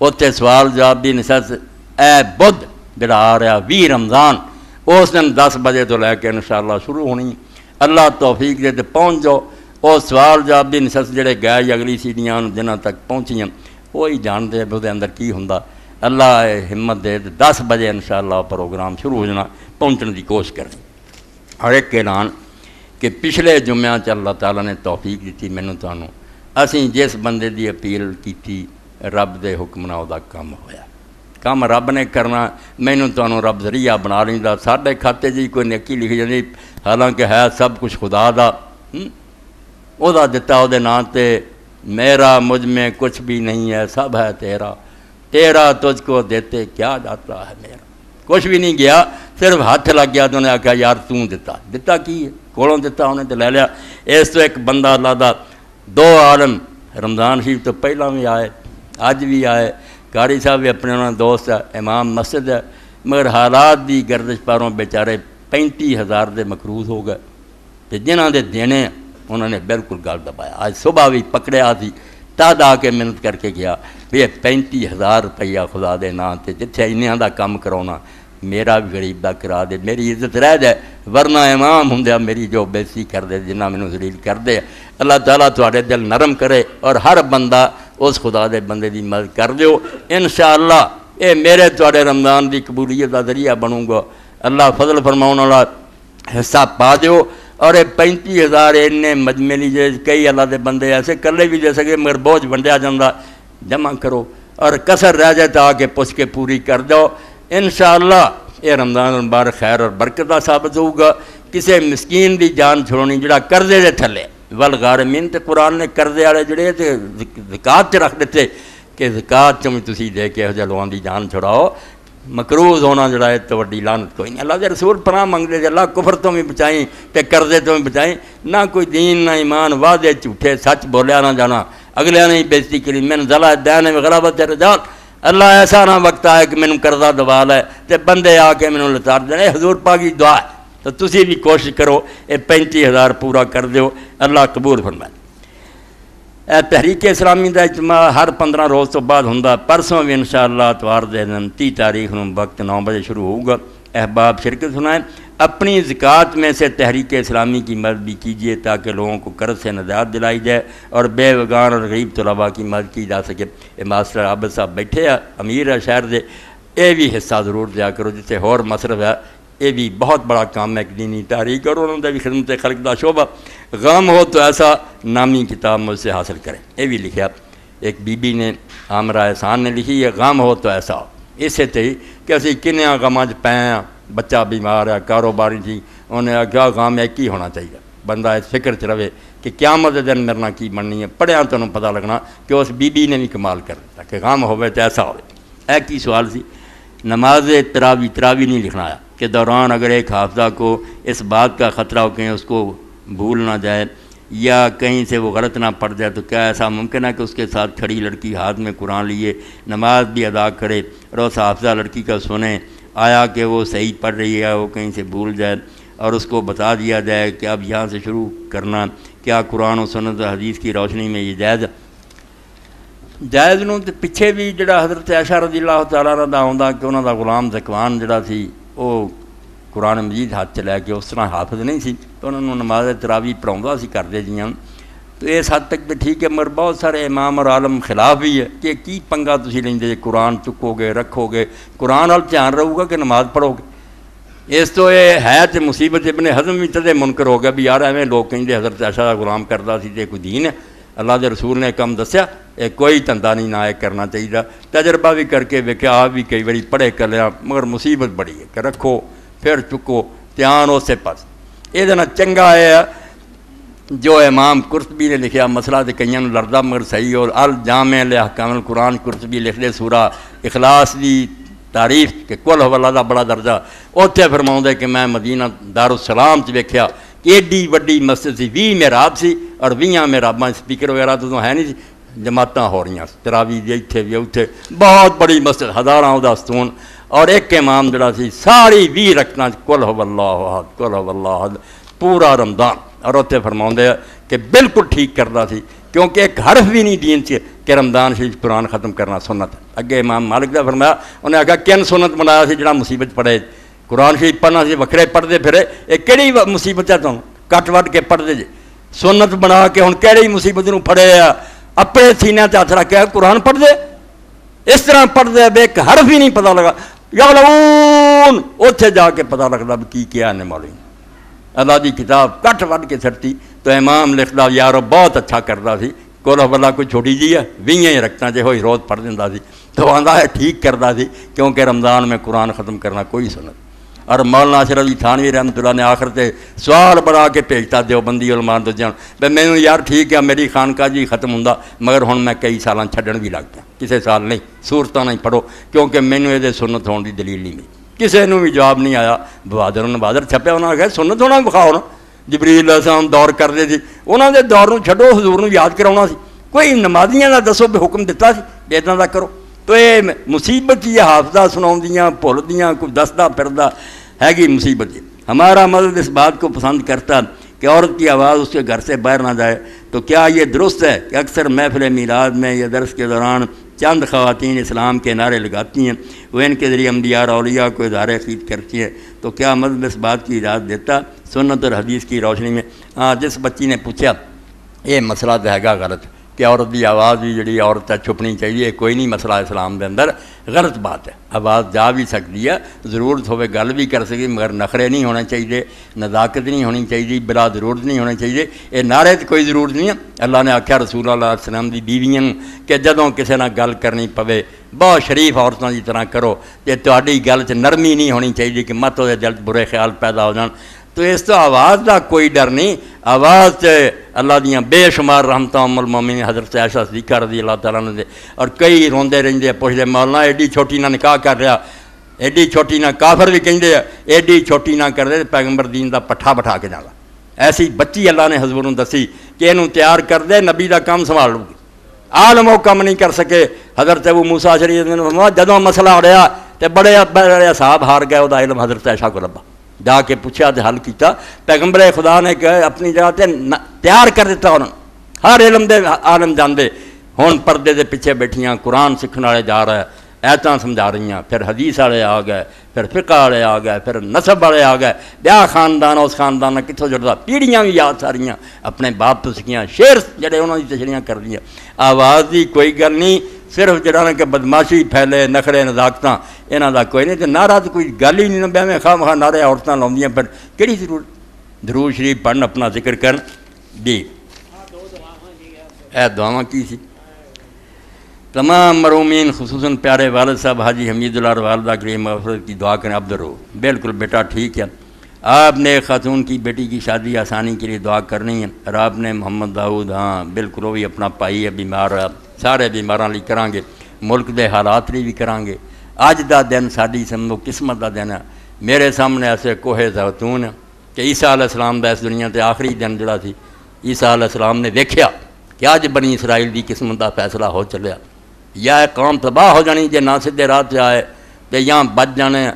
اتنے سوال جواب بھی نشست اے بدھ جڑا آ رہا وی رمضان اس دن دس بجے تو لے کے انشاءاللہ شروع ہونی اللہ توفیق دے تے پہنچ جاؤ وہ سوال جواب بھی نشست جڑے گئے اگلی سیڑھیاں جنہاں تک پہنچیاں وہی جانتے ہیں بھی وہ اندر کی ہوں اللہ ہمت دے دس بجے انشاءاللہ پروگرام شروع ہو جانا، پہنچنے کی کوشش کریں۔ ہر ایک اعلان کہ پچھلے جمعہ چ اللہ تعالیٰ نے توفیق دیتی، مینوں تانوں اسی جس بندے دی اپیل کیتی، رب دے حکم نہ وہ کم ہویا۔ کم رب نے کرنا، مینوں تانوں رب ذریعہ بنا لینا ساڈے کھاتے جی کوئی نیکی لکھی جانی حالانکہ ہے سب کچھ خدا دا۔ وہ دتا وہ نام تے، میرا، مجھ میں کچھ بھی نہیں ہے، سب ہے تیرا۔ تیرا تجھ کو دیتے کیا جاتا ہے میرا؟ کچھ بھی نہیں گیا، صرف ہاتھ لگ گیا، تو انہوں نے آخیا یار توں دیتا۔ دیتا کی ہے؟ کھولوں دیتا انہیں تو لے لیا۔ اس تو ایک بندہ لادا دو عالم، رمضان شریف تو پہلا بھی آئے اج بھی آئے۔ کاری صاحب بھی اپنے انہوں نے دوست ہے، امام مسجد ہے۔ مگر حالات دی گردش پاروں بیچارے پینتی ہزار دے مکروض ہو گئے۔ پھر جنہ دے دینے انہوں نے بالکل گل دبایا۔ آج صبح بھی پکڑیا آتی تد آ کے محنت کر کے گیا۔ ਵੀ ਇਹ 35000 ਰੁਪਈਆ ਖੁਦਾ ਦੇ ਨਾਂ ਤੇ ਜਿੱਥੇ ਇੰਨਿਆਂ ਦਾ ਕੰਮ ਕਰਾਉਣਾ ਮੇਰਾ ਵੀ ਗਰੀਬ ਦਾ ਕਰਾ ਦੇ ਮੇਰੀ ਇੱਜ਼ਤ ਰਹਿ ਜਾਏ ਵਰਨਾ ਇਮਾਮ ਹੁੰਦਿਆ ਮੇਰੀ ਜੋ ਬੇਇੱਜ਼ਤੀ ਕਰਦੇ ਜਿੰਨਾ ਮੈਨੂੰ ਜ਼ਲੀਲ ਕਰਦੇ ਆ ਅੱਲਾਹ ਤਾਲਾ ਤੁਹਾਡੇ ਦਿਲ ਨਰਮ ਕਰੇ ਔਰ ਹਰ ਬੰਦਾ ਉਸ ਖੁਦਾ ਦੇ ਬੰਦੇ ਦੀ ਮਦਦ ਕਰ ਦਿਓ ਇਨਸ਼ਾਅੱਲਾ ਇਹ ਮੇਰੇ ਤੁਹਾਡੇ ਰਮਜ਼ਾਨ ਦੀ ਕਬੂਲੀਅਤ ਦਾ ਜ਼ਰੀਆ ਬਣੂਗਾ ਅੱਲਾਹ ਫਜ਼ਲ ਫਰਮਾਉਣ ਵਾਲਾ ਹਿੱਸਾ ਪਾ ਦਿਓ ਔਰ ਇਹ 35000 ਇੰਨੇ ਮਜਮੇ ਲਈ ਜੇ ਕਈ ਅੱਲਾ ਦੇ ਬੰਦੇ ਐਸੇ ਇਕੱਲੇ ਵੀ ਦੇ ਸਕੇ ਮਗਰ ਬੋਝ ਵੰਡਿਆ ਜਾਂਦਾ جمع کرو اور قصر رہ جائے تو کے پوچھ کے پوری کر دو۔ انشاءاللہ یہ رمضان بار خیر اور برکتہ ثابت ہوگا۔ کسی مسکین دی جان چھوڑنی جڑا کر دے تھلے۔ والغارمین تے قرآن نے قرضے والے جڑے تے زکات تے رکھ دیتے کہ زکات چوں تسی دے کے حضر لوان دی جان چھڑاؤ۔ مکروز ہونا جڑا ہے تو وڈی لانت کوئی نہیں۔ اللہ دے رسول پناہ منگتے دے اللہ کفر تو بھی بچائیں تے دے تو بھی بچائیں۔ نہ کوئی دین، نہ ایمان، واضح جھوٹے سچ بولیا نہ جانا۔ اگلے نے کے کری میں زلا دینے میں غلبت جان۔ اللہ ایسا نہ وقت آئے کہ میں نے کردہ دوال لے تو بندے آ کے نے لطار دینے حضور پاکی دعا ہے۔ تو تسی بھی کوشش کرو، اے پینتی ہزار پورا کر دیو۔ اللہ قبول فرمائے۔ اے تحریک اسلامی دا اجتماع ہر پندرہ روز تو بعد ہوں پرسوں بھی انشاءاللہ اتوار دے دن تی تاریخ نو وقت نو بجے شروع ہوگا۔ احباب شرکت سنائیں۔ اپنی زکاة میں سے تحریک اسلامی کی مدد بھی کیجیے تاکہ لوگوں کو قرض سے نجات دلائی جائے اور بے وگان اور غریب طلباء کی مدد کی جا سکے۔ ماسٹر عابد صاحب بیٹھے ہیں، امیر ہے شہر دے۔ یہ بھی حصہ ضرور دیا کرو، جسے ہور مصرف ہے۔ یہ بھی بہت بڑا کام ہے دینی تحریک، اور انہوں نے بھی خدمت خلق دا شعبہ۔ غام ہو تو ایسا نامی کتاب مجھ سے حاصل کریں۔ یہ بھی لکھیا ایک بی بی نے عامرہ احسان نے لکھی، یہ غام ہو تو ایسا۔ ہو اسے تھی کہ اسی کنیاں غماں پائیں بچہ بیمار ہے، کاروباری تھی انہیں کیا کام ایک ہی ہونا چاہیے؟ بندہ اس فکر چ رہے کہ قیامت دن میرے نال کی بننی ہے۔ پڑھیا تمہیں پتہ لگنا کہ اس بی بی نے بھی کمال کر دیتا کہ غم ہوئے تو ایسا ہوئے ایک ہی سوال سی؟ نماز تراوی تراوی نہیں لکھنا آیا کہ دوران اگر ایک حافظہ کو اس بات کا خطرہ ہو کہیں اس کو بھول نہ جائے یا کہیں سے وہ غلط نہ پڑ جائے، تو کیا ایسا ممکن ہے کہ اس کے ساتھ کھڑی لڑکی ہاتھ میں قرآن لیے نماز بھی ادا کرے اور اس حافظہ لڑکی کا سنیں آیا کہ وہ صحیح پڑھ رہی ہے، وہ کہیں سے بھول جائے اور اس کو بتا دیا جائے کہ اب یہاں سے شروع کرنا، کیا قرآن و سنت و حدیث کی روشنی میں یہ جائز جائز نو تو پیچھے بھی جڑا حضرت عائشہ رضی اللہ تعالیٰ دا آਉਂਦਾ کہ انہوں ਦਾ غلام زکوان ਜਿਹੜਾ ਸੀ وہ قرآن مجید ہاتھ ਚ کے اس طرح حافظ نہیں سی، تو انہوں ਉਹਨਾਂ ਨੂੰ ਨਮਾਜ਼ ਤਰਾਵੀ ਪੜਾਉਂਦਾ ਸੀ ਕਰਦੇ ਜੀਆਂ تو اس حد تک تو ٹھیک ہے، مگر بہت سارے امام اور عالم خلاف بھی ہے کہ کی پنگا تھی لیں جی قرآن چکو گے، رکھو گے۔ قرآن وال دھیان رہو گا کہ نماز پڑھو گے۔ اس تو یہ ہے تو مصیبت ابن حضم بھی تدے منکر ہو گیا۔ بھی یار ایویں لوگ کہیں حضرت ایسا غلام کرتا سی تو کوئی دین ہے۔ اللہ کے رسول نے کم دسیا یہ کوئی تندہ نہیں، نہ کرنا چاہیے تجربہ بھی کر کے ویکیا آپ بھی کئی بار پڑھے کر لیا، مگر مصیبت بڑی ہے کہ رکھو، پھر چکو، دھیان اسے پاس یہ چنگا ہے جو امام کرتبی نے لکھا مسئلہ تو کئیوں لردہ مگر صحیح اور الجامع لحکام القرآن کرتبی لکھ لے سورہ اخلاص دی تعریف کہ کل حوالہ دا بڑا درجہ۔ اوتھے فرماؤں دے کہ میں مدینہ دارالسلام چ ویکھیا، ایڈی وڈی مسجد سی، وی محراب سی اور ویاں میں سپیکر وغیرہ تو ہے نہیں سی، جماعتاں ہو رہی ہیں۔ تراوی دی ایتھے وی اوتھے، بہت بڑی مسجد، ہزاراں دا ستون۔ اور ایک امام جڑا سی، ساری وی رکھنا کل ہو اللہ حد کل ہو اللہ پورا رمضان۔ اور اتنے فرما کہ بالکل ٹھیک کرتا سی کیونکہ ایک حرف بھی نہیں دین سی کہ رمضان شریف قرآن ختم کرنا سنت۔ اگے امام مالک نے فرمایا، انہیں آگا کن سنت بنایا سی جڑا مصیبت پڑے۔ قرآن شریف پڑھنا سی وکھرے پڑھتے پھرے یہ کہڑی مصیبت ہے تم؟ کٹ وٹ کے پڑھتے جی سنت بنا کے ہوں کہڑی مصیبت نو پڑے آ۔ اپنے سینے تے ہاتھ رکھے قرآن پڑھ دے اس طرح پڑھ دے بے ایک حرف ہی نہیں پتا لگا۔ یا اتھے جا کے پتا لگتا کی کیا نے معلوم اللہ دی کتاب کٹ پڑھ کے چڑتی تو امام لکھتا یار بہت اچھا کرتا سی۔ کو بلا کوئی چھوٹی جی ہے ویئیں رکھتا جی ہوئی روز پڑھ دینا ہے ٹھیک کرتا سی، کیونکہ رمضان میں قرآن ختم کرنا کوئی سنت۔ اور مولانا ناشر علی تھانوی رحمت اللہ نے آخر سے سوال بڑا کے بھیجتا دو بندی والن بھائی میں نے یار ٹھیک ہے، میری خانقاہ جی ختم ہوں مگر ہوں میں کئی سالاں چھڈن بھی لگ گیا کسی سال نہیں سورتوں نہیں پڑھو، کیونکہ مینو یہ سنت ہونے کی دلیل نہیں کسیوں بھی جواب نہیں آیا۔ بازر ان بازر چھپ انہوں نے کہ سن ہونا بخاؤں نہ جبریلس ہم دور کرتے تھے۔ انہوں نے دور کو چڈو حضور یاد کرا کوئی نمازیاں نہ دسو حکم داس اتنا کرو۔ تو یہ مصیبت جی حافظہ سنا بھول دیا کوئی دستا پھرتا ہے گی مصیبت جی ہمارا مدد اس بات کو پسند کرتا کہ عورت کی آواز اس کے گھر سے باہر نہ جائے۔ تو کیا یہ درست ہے کہ اکثر محفل میلاد میں یا درس کے دوران چند خواتین اسلام کے نعرے لگاتی ہیں، وہ ان کے ذریعے امدیار اولیاء کو اظہار عقید کرتی ہیں۔ تو کیا مذہب اس بات کی اجازت دیتا؟ سنت اور حدیث کی روشنی میں۔ ہاں جس بچی نے پوچھا، یہ مسئلہ دہگا غلط؟ ہے کہ عورت دی آواز بھی جڑی عورت ہے چھپنی چاہیے، کوئی نہیں مسئلہ اسلام دے اندر۔ غلط بات ہے، آواز جا بھی سکتی ہے ضرورت ہوے گل بھی کر سکی مگر نخرے نہیں ہونے چاہیے، نزاکت نہیں ہونی چاہیے، بلا ضرورت نہیں ہونے چاہیے۔ یہ نعرے تو کوئی ضرورت نہیں ہے۔ اللہ نے آخیا رسول اللہ علیہ وسلم دی بیویاں کہ جدوں کسی نہ گل کرنی پوے، بہت شریف عورتوں کی طرح کرو۔ تے تہاڈی گل چ نرمی نہیں ہونی چاہیے کہ مت وہ جلد برے خیال پیدا ہو جان۔ تو اس تو آواز دا کوئی ڈر نہیں۔ آواز تے اللہ دیاں بے شمار رحمتہ ام مومن حضرت ایسا صدیقہ رضی اللہ تعالیٰ نے دے۔ اور کئی روندے رہندے پوچھدے مولانا، ایڈی چھوٹی نہ نکاح کر رہا۔ ایڈی چھوٹی نہ کافر بھی کہندے ایڈی چھوٹی نہ کر دے پیغمبر دین دا پٹھا بٹھا کے جانا۔ ایسی بچی اللہ نے حضور دسی کہ انہوں تیار کر دے، نبی دا کام سنبھال لوں گی عالم وہ کم نہیں کر سکے۔ حضرت ابو موسیٰ شریف نے جدوں مسئلہ اڑیا تو بڑے بڑے صاحب ہار گئے وہ دا علم حضرت ایشا کو لبا جا کے پوچھا تو حل کیتا۔ پیغمبر خدا نے کہ اپنی جگہ تے تیار کر دیتا انہوں ہر علم دے عالم جاندے۔ ہون پردے دے پیچھے بیٹھیاں، قرآن سیکھنے والے جا رہا ہے۔ ایتاں سمجھا رہی ہیں۔ پھر حدیث والے آ گئے، پھر فقہ والے آ گئے، پھر نصب والے آ گئے۔ بیا خاندان، اس خاندان کتوں جڑتا پیڑیاں بھی یاد ساریاں۔ اپنے باپ تو سکھیاں شیر جڑے انہوں نے تشریح کر رہی آواز کی کوئی گل نہیں۔ صرف جڑا نا کہ بدماشی پھیلے، نخرے، نزاکتاں، انہاں دا کوئی نہیں، تے نعرہ تے کوئی گل ہی نہیں نہ بیویں خواہ مخواہ نعرے عورتاں لاؤندیاں، پر کیڑی ضرورت؟ درود شریف پڑھن اپنا ذکر کرن جی۔ اے دعاواں کی سی؟ تمام مرومین، خصوصاً پیارے والد صاحب، حاجی حمید اللہ والدہ کریم مغفرت کی دعا کریں۔ عبد رہو بالکل بیٹا، ٹھیک ہے۔ آپ نے خاتون کی بیٹی کی شادی آسانی کے لیے دعا کرنی ہے۔ اور آپ نے محمد داؤد ہاں بالکل وہ بھی اپنا پائی ہے، بیمار ہے۔ ਸਾਰੇ ਬਿਮਾਰਾਂ ਲਈ ملک ਮੁਲਕ حالات لی بھی ਵੀ ਕਰਾਂਗੇ ਅੱਜ دن ਦਿਨ ਸਾਡੀ قسمت ਕਿਸਮਤ دن ਦਿਨ ਹੈ ਮੇਰੇ ਸਾਹਮਣੇ ਐਸੇ ਕੋਹੇ ਜ਼ੈਤੂਨ ਕਿ ਈਸਾ ਅਲੈਹਿਸਲਾਮ ਦਾ ਇਸ ਦੁਨੀਆ ਤੇ ਆਖਰੀ ਦਿਨ ਜਿਹੜਾ ਸੀ علیہ السلام نے ਵੇਖਿਆ کہ آج بنی اسرائیل دی قسمت دا فیصلہ ہو چلیا۔ یا قوم تباہ ہو جانی جے نہ سیدھے رات تے آئے تے یہاں بچ جانے۔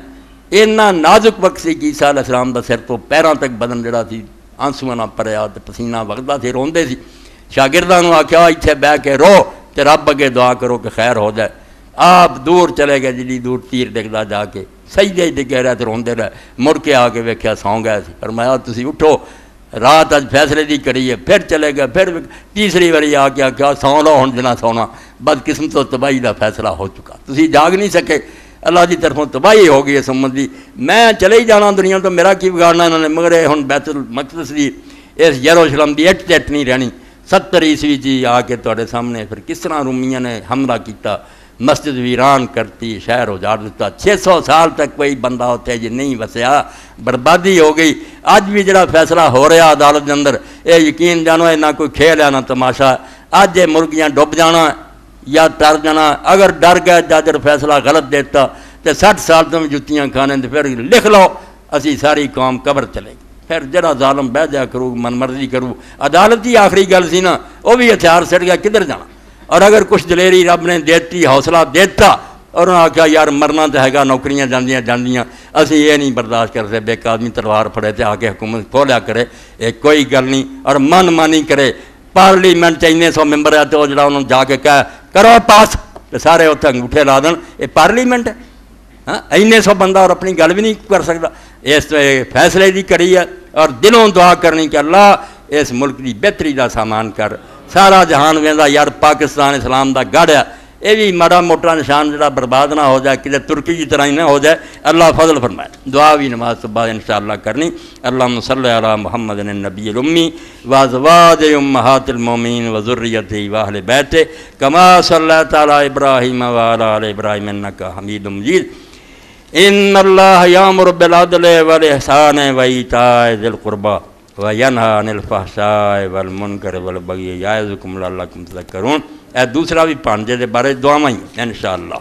اتنا نازک وقت سے کہ عیسیٰ علیہ السلام دا سر تو پیراں تک بدن جڑا سی، آنسواں نہ پریا تے پسینہ وگدا سی، روندے سی۔ شاگرداں نو آکھیا ایتھے کے رو۔ کہ رب اگے دعا کرو کہ خیر ہو جائے۔ آپ دور چلے گئے جی, جی، دور تیر ڈگدا جا کے۔ سجدے ہی ڈگے رہے تو روندے رہے۔ مڑ کے آ کے ویکیا سو گئے فرمایا، تسی اٹھو۔ رات اج فیصلے دی کریے پھر چلے گئے۔ پھر تیسری واری آ کے آخیا سو لو ہوں جنا سونا۔ بد قسم تو تباہی دا فیصلہ ہو چکا۔ تسی جاگ نہیں سکے۔ اللہ کی طرفوں تباہی ہو گئی اس امت میں چلے ہی جانا دنیا تو میرا کی بگاڑنا انہوں نے؟ مگر ہوں بیت المقدس دی، اس یروشلم دی اٹ چٹ نہیں رہنی۔ ستر عیسوی جی آ کے تے سامنے پھر کس طرح رومیاں نے حملہ کیتا، مسجد ویران کرتی، شہر اجاڑ دیتا چھ سو سال تک کوئی بندہ ہوتے جی نہیں وسیا، بربادی ہو گئی۔ اج بھی جڑا فیصلہ ہو رہا عدالت دے اندر، اے یقین جانو، اے نہ کوئی کھیل ہے، نہ تماشا۔ آج یہ مرغیاں ڈب جانا یا ٹر جانا، اگر ڈر گئے، جاجر فیصلہ غلط دیتا، تے سٹھ سال تم جتیاں کھانے پھر لکھ لو، اسی ساری قوم قبر چلے گی۔ پھر جڑا ظالم بہ جایا کرو من مرضی کرو۔ عدالت ہی آخری گل سی نا، وہ بھی ہتھیار سٹ گیا، کدھر جانا؟ اور اگر کچھ دلیری رب نے دیتی، حوصلہ دیتا، اور انہوں نے آخیا یار مرنا تو ہے نوکریاں جاندیاں جاندیاں۔ اسی یہ نہیں برداشت کرتے بے آدمی تلوار پھڑے تو آ کے حکومت کھولیا کرے۔ یہ کوئی گل نہیں۔ اور من مانی کرے، پارلیمنٹ چین سو ممبر ہے، تو جڑا انہوں جا کے کہا کرو پاس۔ سارے اتنے انگوٹھے لا دن۔ یہ پارلیمنٹ ہے۔ ہاں این سو بندہ اور اپنی گل بھی نہیں کر سکتا۔ اس فیصلے دی کری ہے اور دلوں دعا کرنی کہ اللہ اس ملک دی بہتری دا سامان کر۔ سارا جہان ویندا یار پاکستان اسلام دا گڑھ ہے۔ یہ بھی مڑا موٹا نشان جڑا برباد نہ ہو جائے کہ ترکی کی طرح ہی نہ ہو جائے۔ اللہ فضل فرمائے۔ دعا بھی نماز تو بعد انشاءاللہ کرنی۔ اللہ صلی علی محمد نبی الامی وازواد امہات المومین و واہل بیت۔ کما صلی اللہ تعالی ابراہیم وعلا علی ابراہیم انکا حمید مجید۔ ان اللہ یامر بالعدل والاحسان وایتاء ذی القربى وینہا عن الفحشاء والمنکر والبغی یعظکم لعلکم تذکرون اے دوسرا بھی پانجے دے بارے دعا ہی انشاءاللہ۔